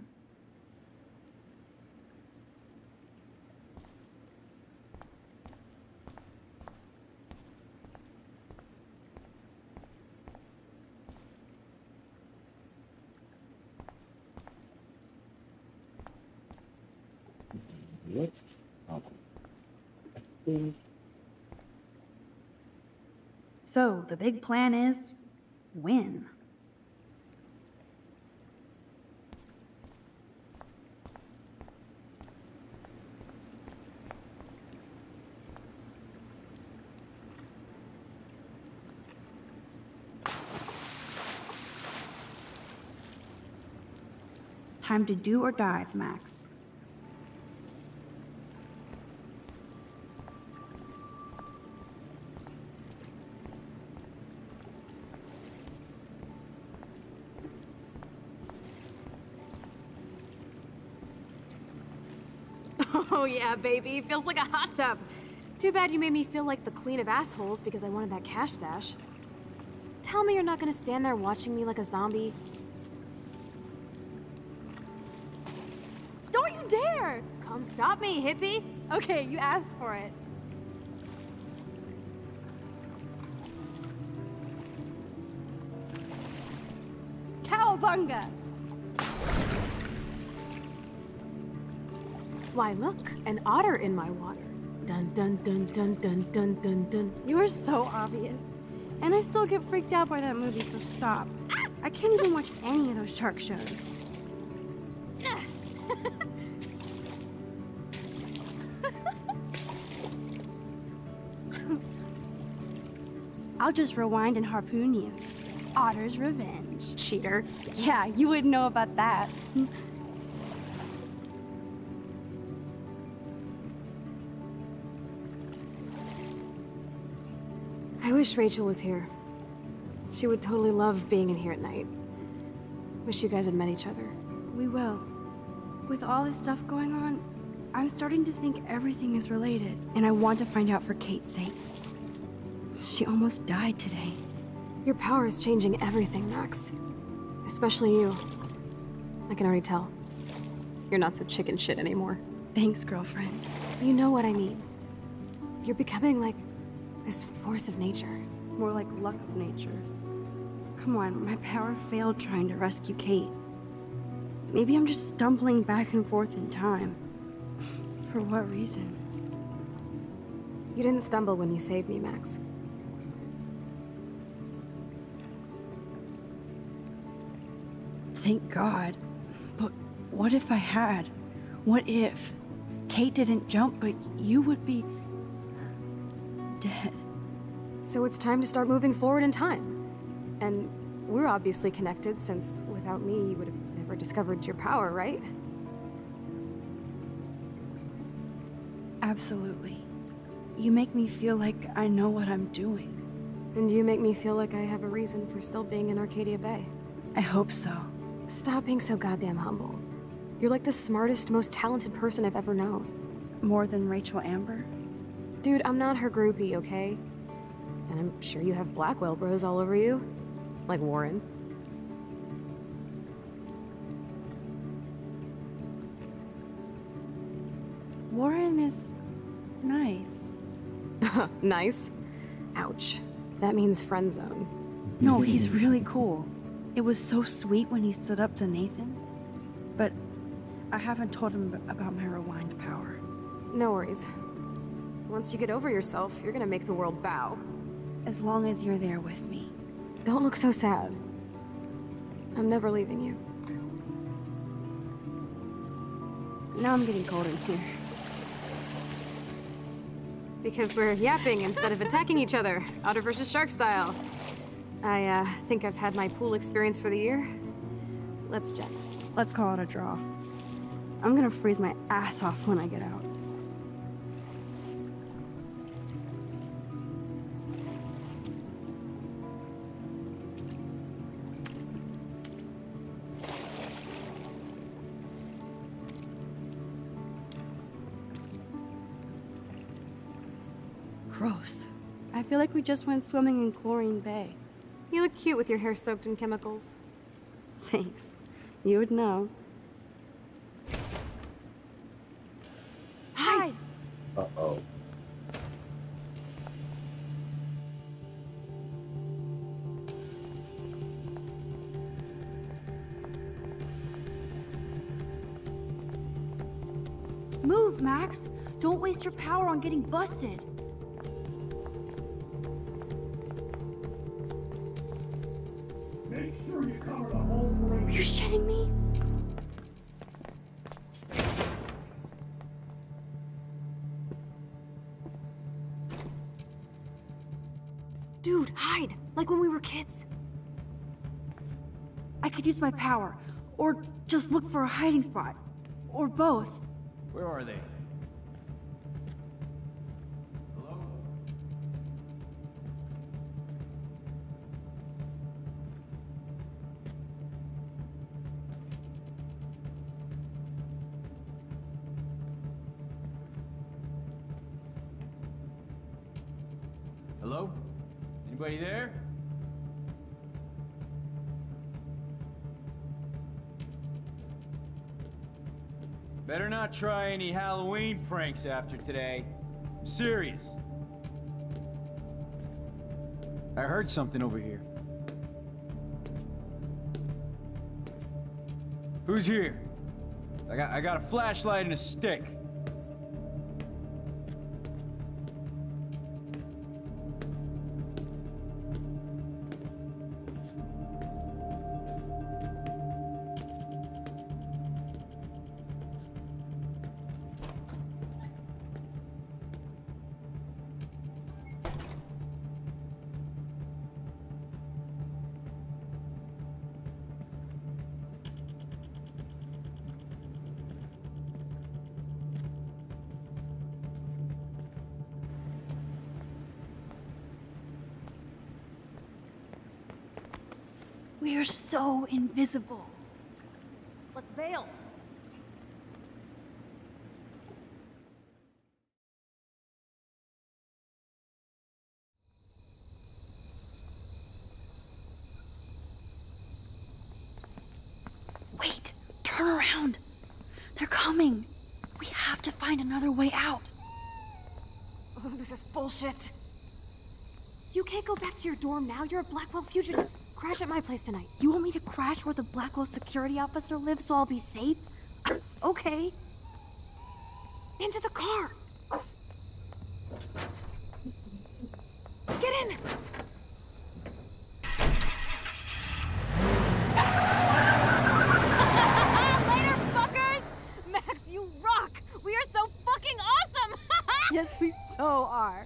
What? Oh. So, the big plan is win. Time to do or dive, Max. Yeah, baby. Feels like a hot tub. Too bad you made me feel like the queen of assholes because I wanted that cash stash. Tell me you're not gonna stand there watching me like a zombie. Don't you dare! Come stop me, hippie! Okay, you asked for it. Cowabunga! Why, look, an otter in my water. Dun dun dun dun dun dun dun dun. You are so obvious. And I still get freaked out by that movie, so stop. I can't even watch any of those shark shows. I'll just rewind and harpoon you. Otter's revenge. Cheater. Yeah, you wouldn't know about that. wish Rachel was here. She would totally love being in here at night. Wish you guys had met each other. We will. With all this stuff going on, I'm starting to think everything is related, and I want to find out for Kate's sake. She almost died today. Your power is changing everything, Max. Especially you. I can already tell. You're not so chicken shit anymore. Thanks, girlfriend. You know what I mean. You're becoming like this force of nature. More like luck of nature. Come on, my power failed trying to rescue Kate. Maybe I'm just stumbling back and forth in time. For what reason? You didn't stumble when you saved me, Max. Thank God. But what if I had? What if Kate didn't jump, but you would be dead? So it's time to start moving forward in time. And we're obviously connected, since without me, you would have never discovered your power, right? Absolutely. You make me feel like I know what I'm doing. And you make me feel like I have a reason for still being in Arcadia Bay. I hope so. Stop being so goddamn humble. You're like the smartest, most talented person I've ever known. More than Rachel Amber? Dude, I'm not her groupie, okay? And I'm sure you have Blackwell bros all over you. Like Warren. Warren is nice. nice? Ouch. That means friend zone. No, he's really cool. It was so sweet when he stood up to Nathan. But I haven't told him about my rewind power. No worries. Once you get over yourself, you're gonna make the world bow. As long as you're there with me. Don't look so sad. I'm never leaving you. Now I'm getting cold in here. Because we're yapping instead of attacking each other, Otter versus Shark style. I, uh, think I've had my pool experience for the year. Let's jet. Let's call it a draw. I'm gonna freeze my ass off when I get out. Feel like we just went swimming in Chlorine Bay. You look cute with your hair soaked in chemicals. Thanks. You would know. Hide! Uh-oh. Move, Max! Don't waste your power on getting busted! You shitting me? Dude, hide! Like when we were kids. I could use my power, or just look for a hiding spot. Or both. Where are they? Any Halloween pranks after today. I'm serious. I heard something over here. Who's here? I got I got a flashlight and a stick. Let's bail. Wait, turn around. They're coming. We have to find another way out. Oh, this is bullshit. You can't go back to your dorm now. You're a Blackwell fugitive. Crash at my place tonight. You want me to crash where the Blackwell security officer lives so I'll be safe? okay. Into the car. Get in. Later, fuckers! Max, you rock! We are so fucking awesome! yes, we so are.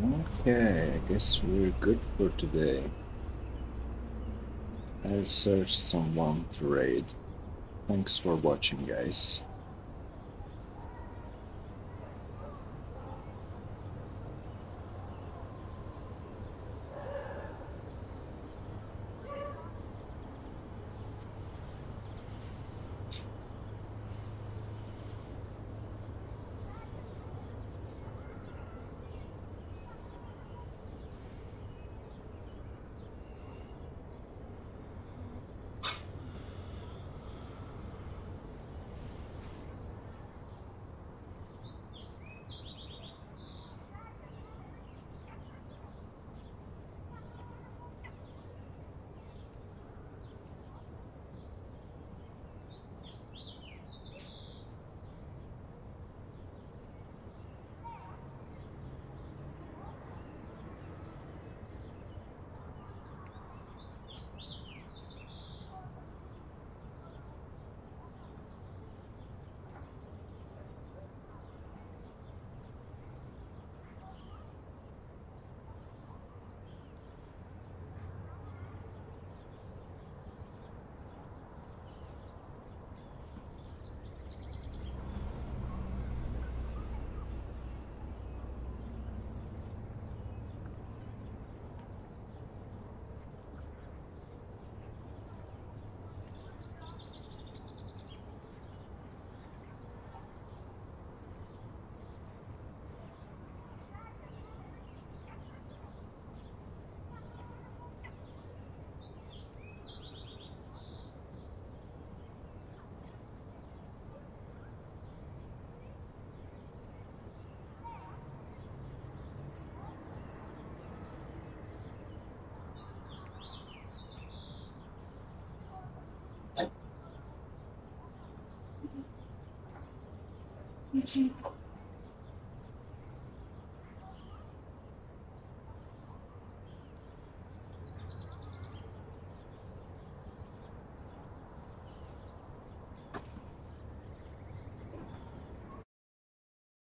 Okay, I guess we're good for today. I'll search someone to raid. Thanks for watching, guys.